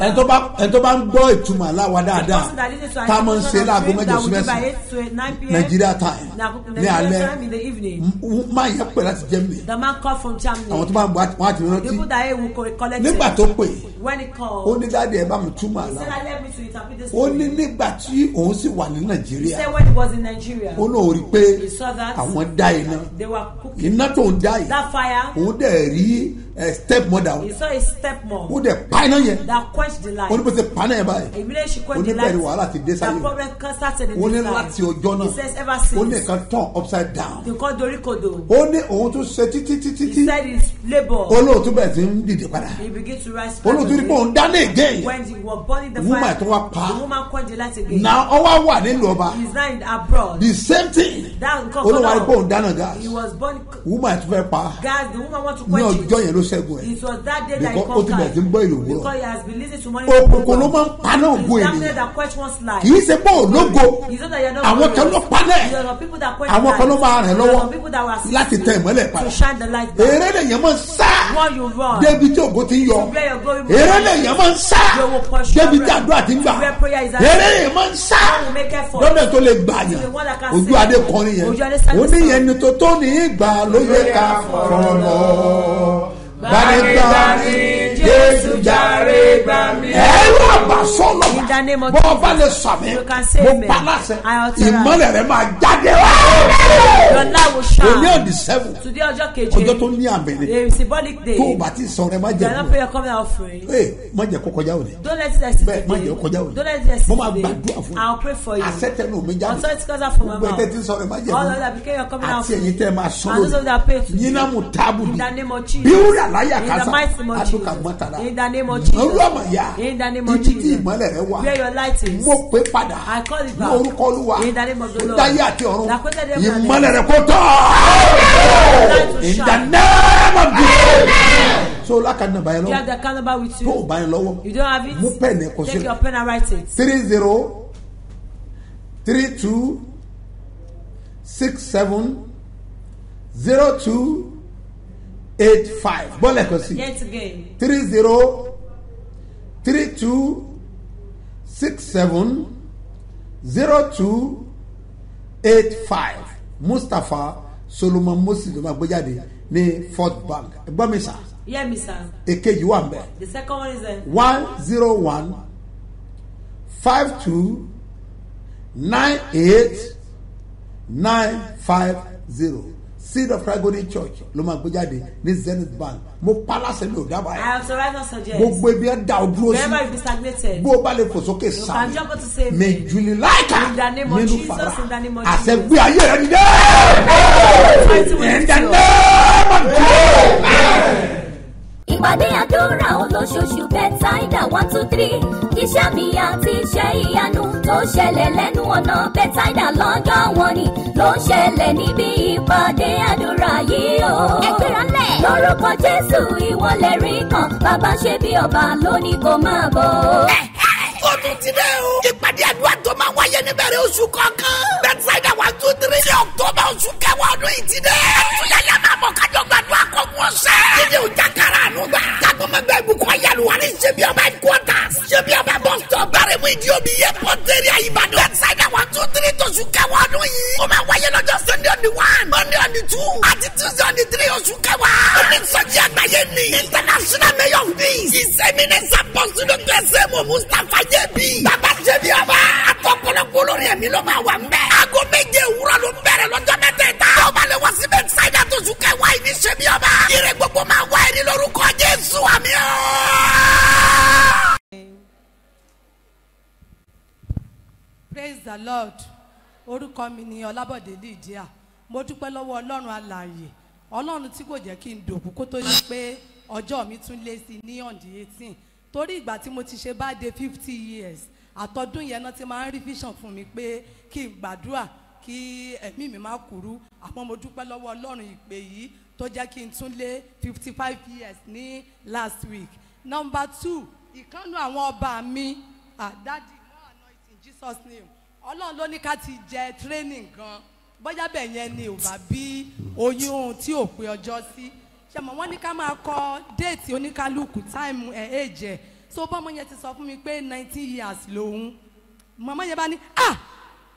B: Ẹni tó bá ń gbọ́ ìtumọ̀ aláwa dáadáa tá a máa ń ṣe láago mẹ́jọ sí mẹ́sàn-án
H: 8 to 9 p.m.
B: nàìjíríà time ní alẹ́ máa yẹ pè láti jẹ́ mi Àwọn tó bá ń bọ̀ wọ́n á ti
H: The
B: rántí nígbà tó pè ó ní dáadé ẹ bá mi túmọ̀ àlá. Ó ní nígbà tí òun sì wà ní nàìjíríà. Ó náà rí i pé àwọn dá iná. Iná tó ń dá yìí. Òun dẹ̀ rí ẹ step mother
H: He saw his stepmom
B: ó dẹ̀ pa iná yẹn
H: that quenched the light.
B: ó ní bó ṣe pa náà yẹn báyìí ó
H: quenched
B: ní
H: the light.
B: wàhálà ti dé
H: The
B: sáyé
H: problem can started in
B: ó ní láti ọjọ́ náà
H: He says ever
B: ó ní
H: since.
B: nǹkan turn upside down
H: They call Dorikodo.
B: ó ní òun tún ṣe títí títí
H: He said his labour.
B: olóòtú bẹ̀rẹ̀ sí ń dìde padà
H: He began to rise.
B: olóòtú ní pé òun dáná again
H: When they were burning the
B: Woman
H: fire,
B: tó wá pa.
H: the woman quenched the light again.
B: na ọwọ́ wà nílùú ọba
H: now in abroad.
B: the same thing
H: That nǹkan kan
B: olówó ṣẹ́gun ẹ̀.
H: It was that day that he
B: because ó ti bẹ̀rẹ̀ sí ń gbọ́ ìlú òwúrọ̀
H: Because he has been listening to morning
B: òkùnkùn ló máa ń paná ògo ènìyàn kì í ṣe
H: you're not
B: àwọn kan ló
H: that quench
B: àwọn kan ló máa
H: There
B: lọ́wọ́
H: are people that were assisting
B: láti tẹ ìmọ́lẹ̀
H: to
B: padà.
H: shine the light back.
B: èrè lèyàn máa ń sá.
H: When you run,
B: débi tí ògo ti ń yọ. Èrè lèyàn máa ń sá. Débi tí àdúrà ti ń gbà. Èrè lèyàn máa ń sá. Lọ́dọ̀ tó lè gbà yàn. ojú adé kọrin yẹn. Ó ní yẹn ni tó tó ní ìgbà ló yẹ ká fọ̀rọ̀ lọ gbanigbani jésù jàre gbani. ẹ̀rọ àbàsọ́lọ̀
H: In the name of
B: bọ́
H: Jesus.
B: lè sàmì mo pa láṣẹ. Ìmọ̀lẹ̀ rẹ̀ máa jáde. Wá. Òní ọ̀dì sẹ́fù
H: ọjọ́
B: tó ní àmì ni. Tó o bá ti sọ rẹ má jẹ kú ee má jẹ kó kọjá òní. Bẹ́ẹ̀ má jẹ kó kọjá òní. Mo máa gbàdúrà fún
H: you.
B: àṣetẹnu mi jáde. Gbogbo ẹtẹ ń sọ rẹ má jẹ kú àti ẹ̀yin tẹ́ ẹ máa sọ
H: to
B: yín náà mú táàbù
H: In
B: ni
H: the name of Jesus.
B: bíwúrì àláyà kásá
H: the mighty name of
B: àdúkà
H: Jesus.
B: gbọ́ntàrà
H: In the name of Jesus.
B: olú àmọ̀ yá
H: In the name of
B: ibi tí ìmọ̀lẹ̀ rẹ wà. Mo pé padà.
H: I call it
B: ní orúkọ olúwa.
H: In the name of the
B: ó
H: Lord.
B: dáyé àti ọ̀run. Ìmọ̀lẹ̀ rẹ kó tọ̀ in the name of Jesus. So lákàtúntà báyìí
H: You have the number with
B: tó o
H: you.
B: lọ́wọ́.
H: You don't have it?
B: mú pẹ́ẹ́nì kò
H: Take
B: sí
H: your pen and write it.
B: three zero three two six seven zero two eight five. Bọ́ọ̀lù ẹ̀kọ́ sí. Three zero three two six seven zero two eight five. Mustapha solomon moses ló máa gbé jáde ní fort bank. Ẹgbọ́n mi sà?
H: Hear me, sir.
B: èkejì wà ń bẹ̀
H: The second one is uh,
B: one zero one five two nine eight nine five zero seed of christ golden church ló máa gbé jáde ní zenith bank. Mo mi ò dábàá
H: I
B: yẹn
H: have survived not suggest.
B: gbogbo ibi ẹ da o dúró
H: Wherever
B: sí
H: you be stagnated.
B: bó o bá lè fò sókè
H: You can jump to say
B: mi juli láìka
H: In the name of Jesus, in the name of Jesus.
B: gbé ayé rẹ
H: Fight with
B: in the name of jesus.
E: Ìpàdé àdúrà olóṣooṣù bẹ́tàìdà one two three iṣẹ́ mi àti iṣẹ́ ìyanu tó ṣẹlẹ̀ lẹ́nu ọ̀nà bẹ́tàìdà lọ́jọ́ wọn ni ló ń ṣẹlẹ̀ níbi ìpàdé àdúrà yìí o. ẹgbẹ́ra lẹ̀. lórúkọ jésù ìwọlẹ̀ rí kan bàbá ṣe bí ọba lónìí kò máa bọ̀.
F: Dẹ́ o. ìpàdé àdúrà tó máa wáyé níbẹ̀rẹ̀ oṣù kọ̀ọ̀kan. bẹ́tísáìdà one two three ní ọ̀tọ́bà oṣù kẹwàá ọdún yìí ti dẹ́. àtúnyẹ̀yẹ máa bọ̀ kájọ gbàdúrà kọ̀ọ̀kan ọ̀sẹ̀. dídé o jákàrà àánú gbà. jágbọ́mọgbẹ́ ìbùkún ayélujára ní ṣebí ọba headquarters. ṣebí ọba bus stop gbàrẹ̀mú ìdí omi yẹ pọ́ńtẹ́rì àyíbádùn. bẹ́tísáìdà one two three tóṣù kẹwàá ní international mayor of peace. Jẹ́bi. bàbá jẹ́bi ọba. àtọkọlọpọ olórí ẹ̀mí ló máa wà ń bẹ̀. aago méje òwúrọ̀ ló bẹ̀rẹ̀ lọ́jọ́ mẹ́tẹ̀ẹ̀ta. ọba lè wá síbẹ̀ ṣáìdá tó sùn kẹwàá yìí ní ṣẹ́bi ọba. ire gbogbo máa wá ẹni lórúkọ jésù àmì
L: praise the lord orúkọ mi ni ọlábọ̀dé lydia mo dúpẹ́ lọ́wọ́ ọlọ́run alààyè ọlọ́run tí kò jẹ́ kí n dòkú kó tó yí pé ọjọ́ mi tún lé sí ní on the torí ìgbà tí mo ti ṣe bá dé fifty years àtọ́dún yẹn náà ti máa ń rí vision fún mi pé kí n gbàdúrà kí ẹ̀mí mi má kúrú. Àmọ́ mo dúpẹ́ lọ́wọ́ ọlọ́run ìpè yìí tó jẹ́ kí n tún lé fifty five years ní last week. Number two ìkànnù àwọn ọba mi àdádì more anointing jesus name. Ọlọ́run ló ní ká ti jẹ training gan. Bóyá bẹ́ẹ̀ yẹn ni ò bá bí oyún tí ò pé ọjọ́ sí. ṣe mọ̀ wọ́n ní ká máa kọ déètì oníkálukú táìmù ẹ̀ èjẹ̀ so bọ́mọ yẹn ti sọ fún mi pé nineteen years lòun. Màmá yẹn bá ní ah!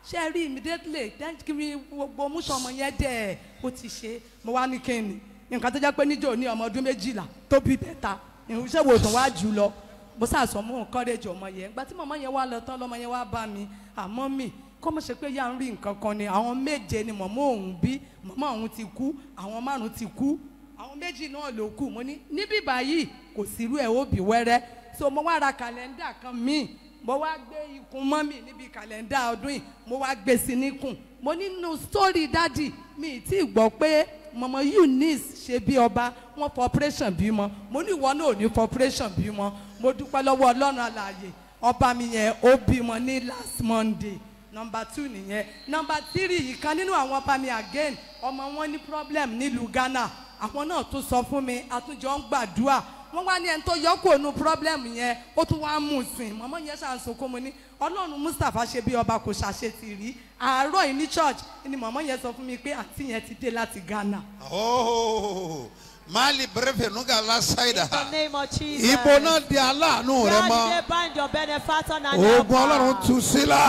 L: Ṣe rí immediately? Then kí mi gbogbo múṣọ ọmọ yẹn dẹ̀ ó ti ṣe. Mo wá ní kíni nǹkan tó jẹ́ pé níjọ́ ní ọmọ ọdún méjìlá tó bí bẹ́ta ìhùnsẹ́ wo tán wá jù lọ? Mo sàṣọ mú encourage ọmọ yẹn. Gba tí màmá yẹn wá lọ tán lọmọ yẹn wá bá mi àmọ́ mi kọ́ mọ̀ ṣe pé yà ń rí nǹkan kan ni. Àwọn méje ni màmá òun bí. Màmá òun ti kú àwọn márùn ti kú àwọn méjì náà ló kù. Mo ní níbí báyìí kò sírú ẹ̀ ó bí wẹ́rẹ́. So mo wá ra kàlẹ́ndà kan míì mo wá gbé ikùn mọ́mì níbi kàlẹ́ndà ọdún yìí. Mo wá gbé sí níkùn mo nínú sórí dádì mi tí ì gbọ́ pé mọ̀mọ́ eunice ṣe bí ọba. Wọ́n fọ operation bímọ. Mo ní ìwọ náà ò ní fọ operation bímọ. Mo dúpẹ́ lọ́wọ́ ọlọ́run àlàyé ọba mi yẹn ó bímọ ní last monday. Nọmba two nìyẹn. Nọmba three ìkan nínú àwọn ọba mi again. Ọmọ wọn ní problem nílùú ghana àwọn náà tún sọ fún mi àtúnjọ ń gbàdúrà. Wọ́n wá ní ẹni tó yọ kó nu problem yẹn ó tún wá mú un sìn. Mọ́mọ́ yẹn ṣàǹsùn kó mo ní ọlọ́run mustapha ṣe bí ọba kò ṣàṣetì rí. Àárọ̀ yìí church ni mọ́mọ́ yẹn sọ fún mi pé àǹtí ti dé láti ghana.
M: Mali brefe nuga la saida.
N: Jesus.
M: Ibo náà di aláàánú rẹ mọ́.
N: they bind your benefactor and
M: Ogun? Ọlọ́run tú sílá.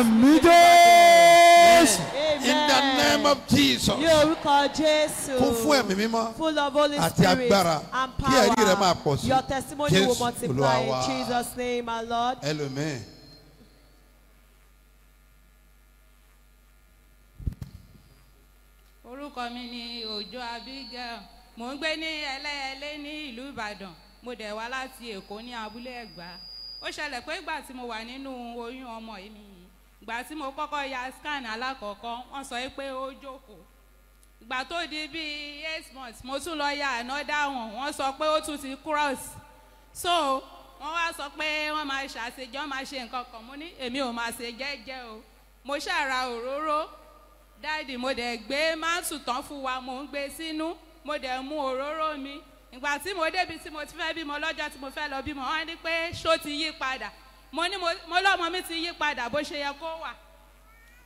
N: Àmì
M: Jésù.
N: Amen.
M: In the name of Jesus.
N: Ní orúkọ Jésù.
M: Kún fún ẹ̀mí mímọ́.
N: Full of Holy
M: Àti
N: Spirit
M: agbára.
N: and
M: Kí ẹ̀rí rẹ máa
N: power.
M: pọ̀ sí.
N: Your testimony will
M: Jésù
N: multiply in. Jesus' name, my Lord.
M: Ẹlòmíì.
O: orúkọ mi ni òjò abigail mò ń gbé ní ẹlẹ́yẹlé ní ìlú ìbàdàn. Mo dẹ̀ wá láti èkó ní abúlé ẹ̀gbá. Ó ṣẹlẹ̀ pé ìgbà tí mo wà nínú oyún ọmọ mi yìí ìgbà tí mo kọ́kọ́ ya scan alákọ̀ọ́kọ́ wọ́n sọ pé ó jókòó. Ìgbà tó di bíi eight months mo tún lọ ya another one wọ́n sọ pé ó tún ti cross. So wọ́n wá sọ pé wọ́n máa ṣàṣejọ́ máa ṣe nǹkan kan. Mo ní èmi ò máa ṣe jẹ́jẹ́ o. Mo ṣàrà òróró. Dáàdì mo dẹ̀ gbé máńtù tán fún wa mo ń gbé sínú mo dẹ̀ mú òróró mi. Ìgbà tí mo débi tí mo ti fẹ́ bímọ lọ́jọ́ tí mo fẹ́ lọ bímọ wọ́n ní pé ṣó ti yí padà. Mo ní mo- lọ́mọ mi ti yí padà bó ṣe yẹ kó wà.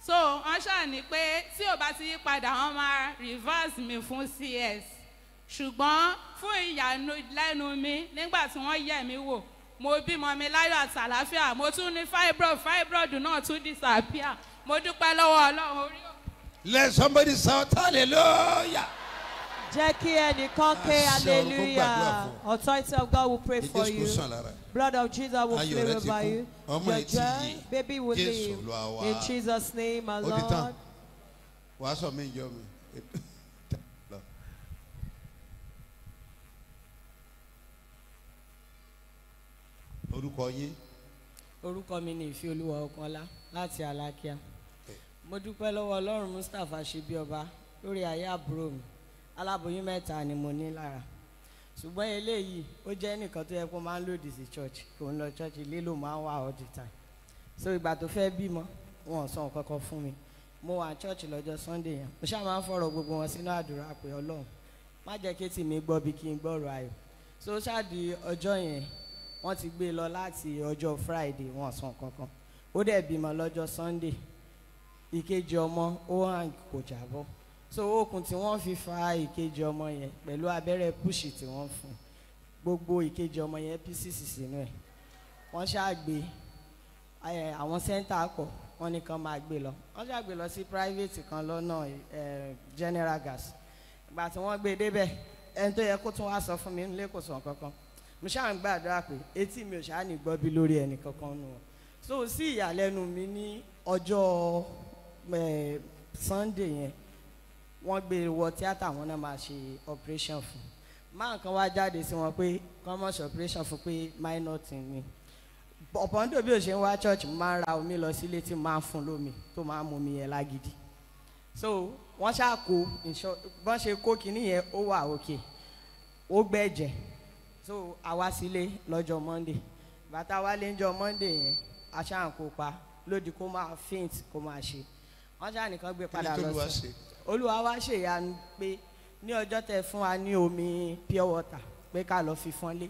O: So wọ́n ṣàní pé tí ò bá ti yí padà wọ́n máa reverse mi fún cs ṣùgbọ́n fún ìyànú lẹ́nu mi nígbà tí wọ́n yẹ̀ mí wò mo bímọ mi láyọ̀ àti àlàáfíà. Mo tún ní fibroid fibroid náà tún disappear. Mo dúpẹ́ lọ́wọ́ ọlọ́run orí
M: Let somebody shout hallelujah.
N: Jẹ́ kí ẹnìkan ké hallelujah. Authority of God will pray for you. Blood of Jesus will
M: ti
N: over you. Your joy, baby will live. In Jesus' name, my. Lord.
M: Wàá sọ mí jọ mi. Orúkọ yín.
P: orúkọ mi ni ìfẹ́ olúwa ọkànlá láti alákíá mo dúpẹ́ lọ́wọ́ ọlọ́run mustapha ṣebíọba lórí ayé àbúrò mi aláboyún mẹ́ta ni mo ní lára. Ṣùgbọ́n eléyìí ó jẹ́ nìkan tó yẹ kó máa ń lòdì sí church. Kò ń lọ church ilé ló máa ń wà all the time. So ìgbà tó fẹ́ bímọ wọn ò sọ nǹkan kan fún mi. Mo wà church lọ́jọ́ sunday yẹn. Mo ṣáà máa ń fọ̀rọ̀ gbogbo wọn sínú àdúrà pé ọlọ́run má jẹ́ kí tì mí gbọ́ bí kí n gbọ́rọ̀ ayọ̀. So ṣáà di ọjọ́ yẹn wọ́n ti gbé e lọ láti ọjọ́ friday wọn sàn kankan ó dẹ̀ bímọ lọ́jọ́ sunday. Ìkejì ọmọ ó hàn kò jábọ́ so okùn tí wọ́n fi fa ìkejì ọmọ yẹn pẹ̀lú abẹ́rẹ́ púṣì tí wọ́n fún gbogbo ìkejì ọmọ yẹn pcc sínú ẹ̀. Wọ́n ṣáà gbé ẹ, àwọn sẹ́ńtà kọ̀ wọ́n ní kàn máa gbé lọ. Wọ́n ṣáà gbé lọ sí private kan lọ́nà general gas. Ìgbà tí wọ́n gbé débẹ̀ ẹni tó yẹ kó tún wá sọ fún mi nílé kò sọ kankan mo ṣáà ń gbàdúrà pé etí mi ò ṣáà ní gbọ́ bí lórí ẹnì kankan nù. Ọ́ so sí ìyàlẹ́nu mi ní ọjọ́ sunday yẹn wọ́n gbé wọ tíátà wọn náà máa ṣe operation fún. Máa kan wá jáde sí wọn pé ṣe operation fún pé minor thing ni. Ọ̀pọ̀ndò bí o ṣe ń wá church máa ń ra omi lọ sílé tí máa ń fún lómi tó máa ń mú mi yẹn lágídí. So wọ́n ṣáà kó bọ́n ṣe kó kinní yẹn ó wà òkè ó gbẹ̀jẹ̀. So àwa sílé lọ́jọ́ monday. Bàtà wálé ńjọ monday yẹn aṣáà ń kópa. Lódì kó máa faint kó máa ṣe wọ́n ṣáà nìkan gbé padà lọ sí olúwa wá ṣèyanu pé ní ọjọ́ tẹ fún wa ní omi pure water pé ká lọ fi fọ́n lé.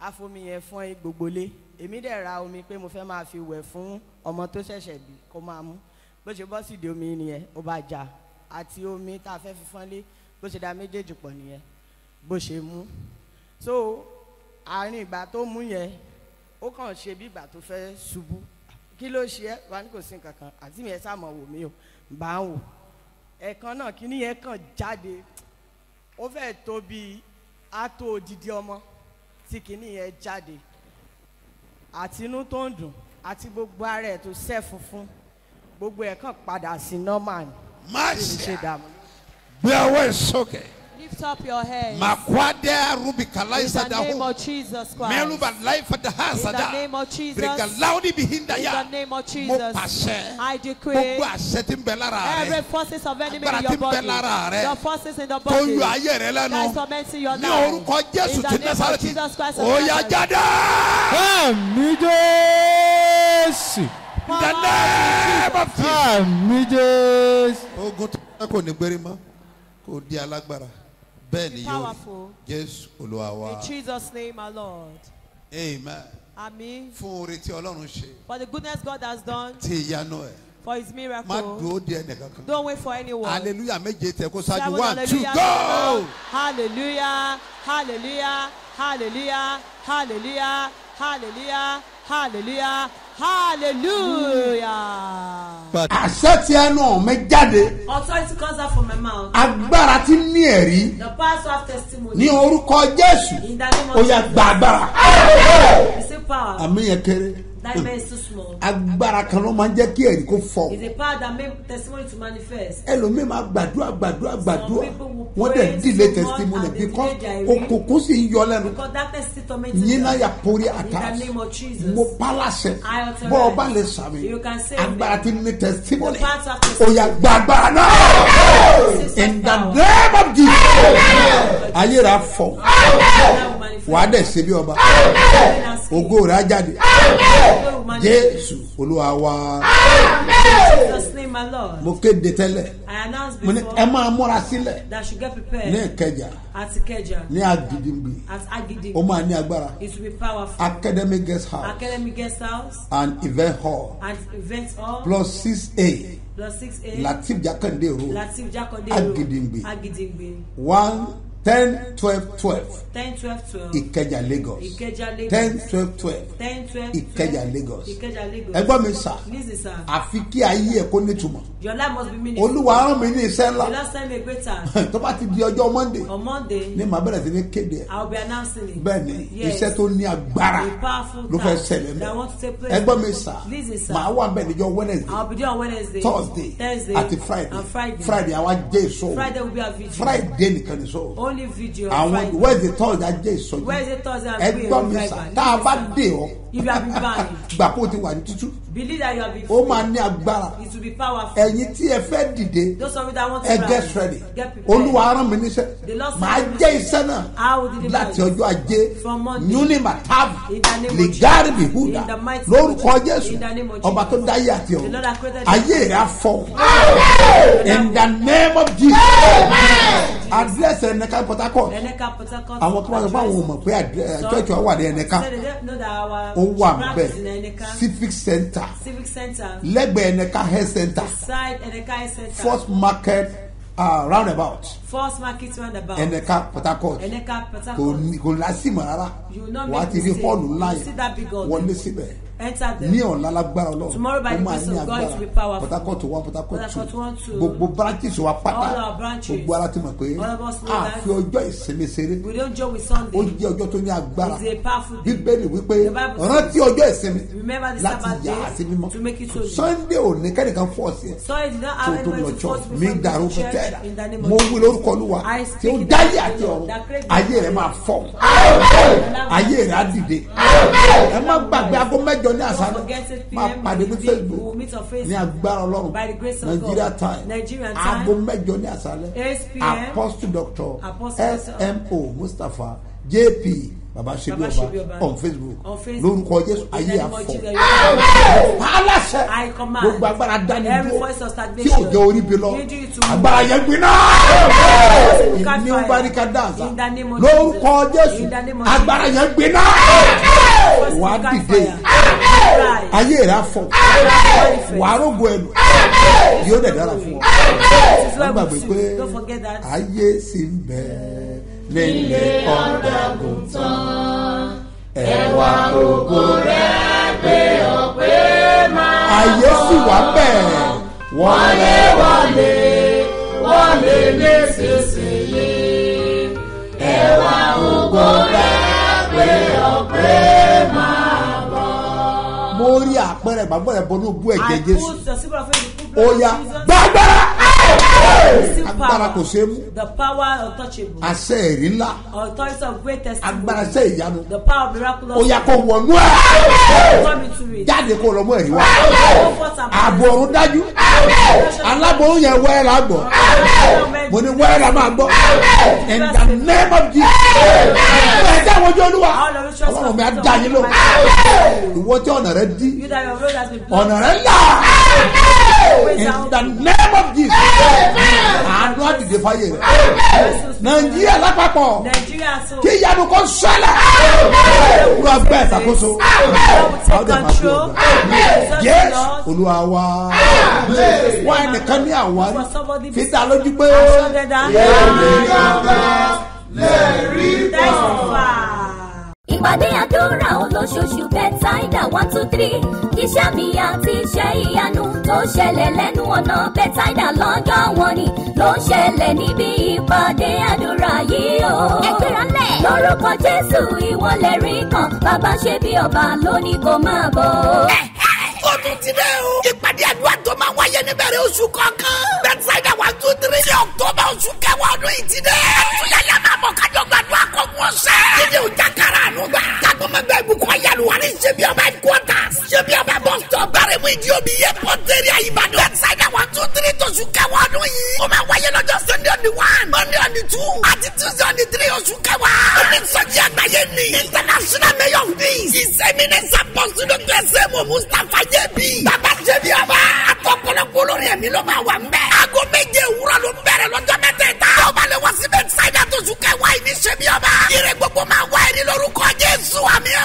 P: Àfomi yẹn fọ́n gbogbo lé. Èmi dẹ̀ ra omi pé mo fẹ́ máa fi wẹ̀ fún ọmọ tó ṣẹ̀ṣẹ̀ bí kó máa mú. Bó ṣe bọ́ sídìí omi nìyẹn ó bá jà àti omi tá a fẹ́ fi fọ́n lé bó ṣe da méjèèjì pọ̀ nìyẹn bó ṣe mú. So àárín ìgbà tó mú yẹn ó kàn ṣe bí ìgbà tó fẹ́ ṣubú kí ló ṣe ẹ́? Wà ní kò sí nǹkan kan. Àti mi ẹ̀ sá mọ̀ wò mí o. Bá ń wò. Ẹ̀ẹ̀kan náà kíní yẹn kàn jáde. Ó fẹ́ tó bíi àtò ọmọ tí kíní yẹn jáde. Àti inú tó ń dùn àti gbogbo ara ẹ̀ tó sẹ́ funfun. Gbogbo ẹ̀ kàn padà sí normal. Ni.
M: Má ṣe. Gbé ọwọ́ ẹ̀ sókè.
N: Lift up your head.
M: Makwade rubi
N: In
M: kalaisa
N: the name of Jesus Christ.
M: Melu ba life da
N: In the name of Jesus.
M: Brika laudi bihinda
N: In
M: ya.
N: the name of Jesus.
M: pàṣẹ.
N: I decree
M: Gbogbo àṣẹ tí ń bẹ lára
N: every forces of enemy in
M: tí
N: your body. The forces in the
M: Tó
N: body.
M: ń yọ ayé rẹ
N: That is
M: lẹ́nu.
N: tormenting your
M: Ní
N: life.
M: orúkọ Jésù
N: In the
M: ti
N: name of
M: Násárẹ́tì.
N: Jesus Christ
M: Ó yá jáde.
Q: àmì jésù.
M: In the name of Jesus.
Q: àmì jésù.
M: ogun tó ń kò ní gbérí mọ́ kò di alágbára bẹ́ẹ̀ ni yóò rí
N: Powerful.
M: jésù olúwa wa
N: In Jesus' name, our Lord.
M: amen
N: Amen.
M: fún oore tí ọlọ́run ṣe
N: For the goodness God has done,
M: tí ìyanu ẹ̀
N: for his
M: má
N: miracle.
M: dúró di ẹnìkankan
N: Don't wait for anyone.
M: hallelujah méje tẹ kó ṣáájú one two
N: hallelujah.
M: go.
N: Hallelujah. Hallelujah. Hallelujah. Hallelujah. Hallelujah. Hallelujah. Hallelujah.
B: àṣẹ tí ẹnu mi jáde
H: Authority comes out from my mouth.
B: agbára tí ní ẹ̀rí
H: The power to have testimony.
B: ní orúkọ jésù
H: In the name of
B: ó yà
H: Jesus.
B: gba agbára
H: Receive power.
B: àmì yẹn kéré
H: Is small.
B: agbára kan ló máa ń jẹ́ kí ẹ̀rí kó fọ.
H: It's a power that makes testimony to manifest.
B: ẹlòmíì máa gbàdúrà gbàdúrà gbàdúrà. wọ́n dẹ̀
H: much
B: testimony because
H: delay
B: òkùnkùn sì ń yọ lẹ́nu.
H: Because darkness still tormenting
B: yín náà
H: them.
B: yà pórí
H: In
B: àtà. mo
H: authorize.
B: bọ́ ọ bá lè sàmì. Agbára tí ní testimony.
H: The power to have
B: ó
H: testimony.
B: yà gba agbára náà in the name of Jesus. Ayé rà fọ wàá dẹ̀ ṣe bí ọba. Ògo rẹ̀ á jáde. Jésù olúwa wa. Mo kéde tẹ́lẹ̀. Mo ní
H: before
B: ẹ máa múra sílẹ̀.
H: that should get
B: ní
H: prepared
B: ìkẹjà. Ní agidingbi
H: at Agidi.
B: ó máa ní agbára.
H: It will be powerful.
B: academy guest house.
H: Academy guest house.
B: And event hall.
H: And event hall.
B: Plus six a.
H: Plus 6A.
B: latif jakande road.
H: Latif
B: Agidingbi.
H: Agidingbi.
B: one ten twelve twelve
H: 10, 12, 12.
B: ìkẹjà lagos
H: Ikeja, Lagos.
B: ten twelve twelve
H: 10, 12,
B: ìkẹjà lagos
H: Ikeja, Lagos.
B: ẹgbọ́n mi sà
H: Listen, sir.
B: àfi kí ayé ẹ̀ kó nítumọ̀
H: Your life must be meaningful.
B: olúwa rán mi ní iṣẹ́ ńlá
H: last time a great task.
B: tó bá ti di ọjọ́ monday
H: On Monday,
B: ní màá bẹ̀rẹ̀ sí ní kéde ẹ̀
H: I'll be announcing it.
B: bẹ́ẹ̀ ni iṣẹ́ tó ní agbára
H: A powerful
B: ló fẹ́ ṣẹlẹ̀
H: I place.
B: ẹgbọ́n mi sà
H: Listen, sir.
B: màá wà bẹ́ẹ̀ níjọ́ wednesday
H: I'll be there on Wednesday,
B: thursday
H: Thursday,
B: àti friday
H: and Friday.
B: friday àwa jẹ́ èso
H: Friday will be a video.
B: friday nìkan sọ
H: Only video. on
B: àwọn
H: Friday.
B: wednesday thursday ajẹ́ ìsọjí
H: Wednesday, Thursday, and Friday.
B: ẹgbọ́n mi sà tá a bá dé ọ
H: If you have been banned,
B: gbà kó o ti wà ní tútù
H: believe that you have been
B: ó
H: free.
B: máa ní agbára
H: It will be powerful.
B: ẹ̀yin tí ẹ fẹ́ dìde
H: Those of you that want to
B: ẹ
H: rise,
B: get ready
H: get prepared.
B: olúwa rán mi níṣẹ́
H: The Lord
B: màá
H: sent me
B: jẹ́ iṣẹ́ náà
H: I will deliver
B: láti
H: you.
B: ọjọ́ ajé
H: From Monday.
B: yúní màtáàbù
H: In the name of Jesus. In the mighty
B: lórúkọ
H: name of
B: jésù
H: Jesus. In the name of
B: ọba tó
H: Jesus.
B: dáyé àti
H: The
B: ọ̀run
H: Lord that created
B: ayé rẹ̀ á fọ́ in the name of jesus harcourt
H: Eneka Port Harcourt.
B: àwọn tó wá sọ àwọn pé àjọjọ wà ní ẹnìkan
H: Said they don't know that our
B: ó wà bẹ́ẹ̀
H: Eneka.
B: civic center
H: Civic Center.
B: lẹ́gbẹ̀ẹ́
H: Eneka Health Center.
B: first market uh, roundabout
H: First market roundabout.
B: ẹnìkan port harcourt
H: Eneka Port
B: kò
H: Harcourt.
B: ní- kò lásìmọ̀ rárá
H: You will not
B: wà á
H: make
B: ti rí
H: mistake.
B: hall ńlá yẹn wọlé síbẹ̀
H: Enter them.
B: ní ọ̀la lágbára ọlọ́run
H: Tomorrow by the grace of God it will be powerful.
B: port harcourt one port harcourt two. gbogbo branches wa pátá. Gbogbo ara ti mọ̀ pé
H: All of us know
B: a
H: that.
B: fi ọjọ́ ìsinmi ṣeré
H: We don't joke with
B: ó
H: Sunday.
B: jẹ́ ọjọ́ tó ní agbára. Bíbélì wípé rántí ọjọ́ ìsinmi láti yà á sí mímọ́.
H: to make it holy.
B: sunday ò ní kẹ́nìkan fọ́ sí ẹ. Tó tó lọ
H: force
B: mi dàrú
H: the name
B: mo wí lórúkọ olúwa. Tí ó dáyé àti ọ̀run ayé rẹ̀ máa fọ́. Ayé rẹ̀ á dìde. Ẹ má gbàgbé aago mẹ́jọ ní àṣálẹ́
H: forget it,
B: máa pàdé ní facebook. ní agbára ọlọ́run.
H: By the grace of
B: nigeria time. Aago mẹ́jọ ní àṣálẹ́.
H: 8 p.m.
B: apostle doctor smo mustapha jp baba sebi ọba on facebook. Lórúkọ jésù ayé àfọ. Aláṣẹ. Gbogbo agbára dání dúró. tí ò jẹ orí bi lọ. agbára yẹn gbiná. Ní
H: fire.
B: barika
H: of
B: lórúkọ jésù agbára yẹn gbiná. Wà á
H: Catch
B: dìde
H: fire.
B: Ayé rẹ afọ wà á rògbò ẹnu. Yóò dẹ̀ dára fún ọ.
H: This is
B: wọ́n gbàgbé pé
H: see. Don't forget that.
B: ayé sì ń bẹ nílé ọ̀dàgùntàn. Ẹ̀wà ògo rẹ̀ gbé ọ̀pẹ́ máa. ayé sì wà bẹ́ẹ̀ wọlé wọlé wọlé nísinsìnyí ẹ̀wà ògo rẹ̀ mo rí àpẹẹrẹ ìgbàgbọ́ rẹ̀ bọ́nú bú ẹ̀jẹ̀ jésù. ó yá
H: of Jesus.
B: gbàgbára
H: Receive
B: agbára kò
H: power.
B: ṣeé mú.
H: The power untouchable.
B: àṣẹ ẹ̀rí ńlá.
H: Authority of great testimony.
B: agbára ṣe ìyanu.
H: The power of miraculous.
B: ó yà kó wọnú ẹ̀.
H: Come into it.
B: jáde kó lọ́mọ ẹ̀rí wá. Ààbò ọ̀run dájú. aláboyún yẹn wẹ́ẹ́ la gbọ́ mo ní wẹ́ẹ́ la máa gbọ́. in the name of Jesus. Ẹ̀ dá àwọn ojú olúwa ọlọ́run mi á dá yín lò ìwọ tí ọ̀nà rẹ dí. Ọ̀nà rẹ là. In the name of Jesus àánú àdìdè fáyé rẹ. Nàìjíríà lápapọ̀.
H: Nigeria so.
B: kí ìyanu kò ṣẹlẹ̀ olúwa bẹ́ẹ̀ ṣàkóso àwọn ọdẹ ọgbà yes olúwa wa. Wá ẹnìkan ní àwárí fi dá lójú pé
D: ìpàdé àdúrà olóṣooṣù bẹ́tàìdà one two three iṣẹ́ mi àti iṣẹ́ ìyanu tó ṣẹlẹ̀ lẹ́nu ọ̀nà bẹ́tàìdà lọ́jọ́ wọn ni ló ń ṣẹlẹ̀ níbi ìpàdé àdúrà yìí o. ẹgbẹ́ra lẹ̀. lórúkọ jésù ìwọlẹ̀ rí kan bàbá ṣe bí ọba lónìí kò máa bọ̀.
F: ó tún ti dẹ́ o. ìpàdé àdúrà tó máa wáyé níbẹ̀rẹ̀ oṣù kọ̀ọ̀kan. bẹ́tsáìdà one two three. ní ọ̀tọ́bà oṣù kẹwàá ọdún yìí ti dẹ́. ẹ̀túnyàyà máa bọ̀ kájọ gbàdúrà kọ́ wọn sẹ́. dídé o jákàrà àánú gbà. kágbọ́mọgbẹ́ ibùkún ayélujára ní ṣebí ọba headquarters. ṣebí ọba bus stop bẹ̀rẹ̀ mú ìdí omi yẹ pọ́ńtẹ́rì àyíbádùn. bẹ́tsáìdà one two máa international mayor of peace bí. bàbá ṣe bí ọba. àtọkọlọpọ lórí ẹ̀mí ló máa wà nbẹ. aago méje òwúrọ̀ ló bẹ̀rẹ̀ lọ́jọ́ mẹ́tẹ̀ẹ̀ta. tó bá lè wá síbẹ̀ ṣáìdá tó sùn kẹwàá yìí ṣe bí ọba. ire gbogbo máa wá ẹni lórúkọ Jésù àmín.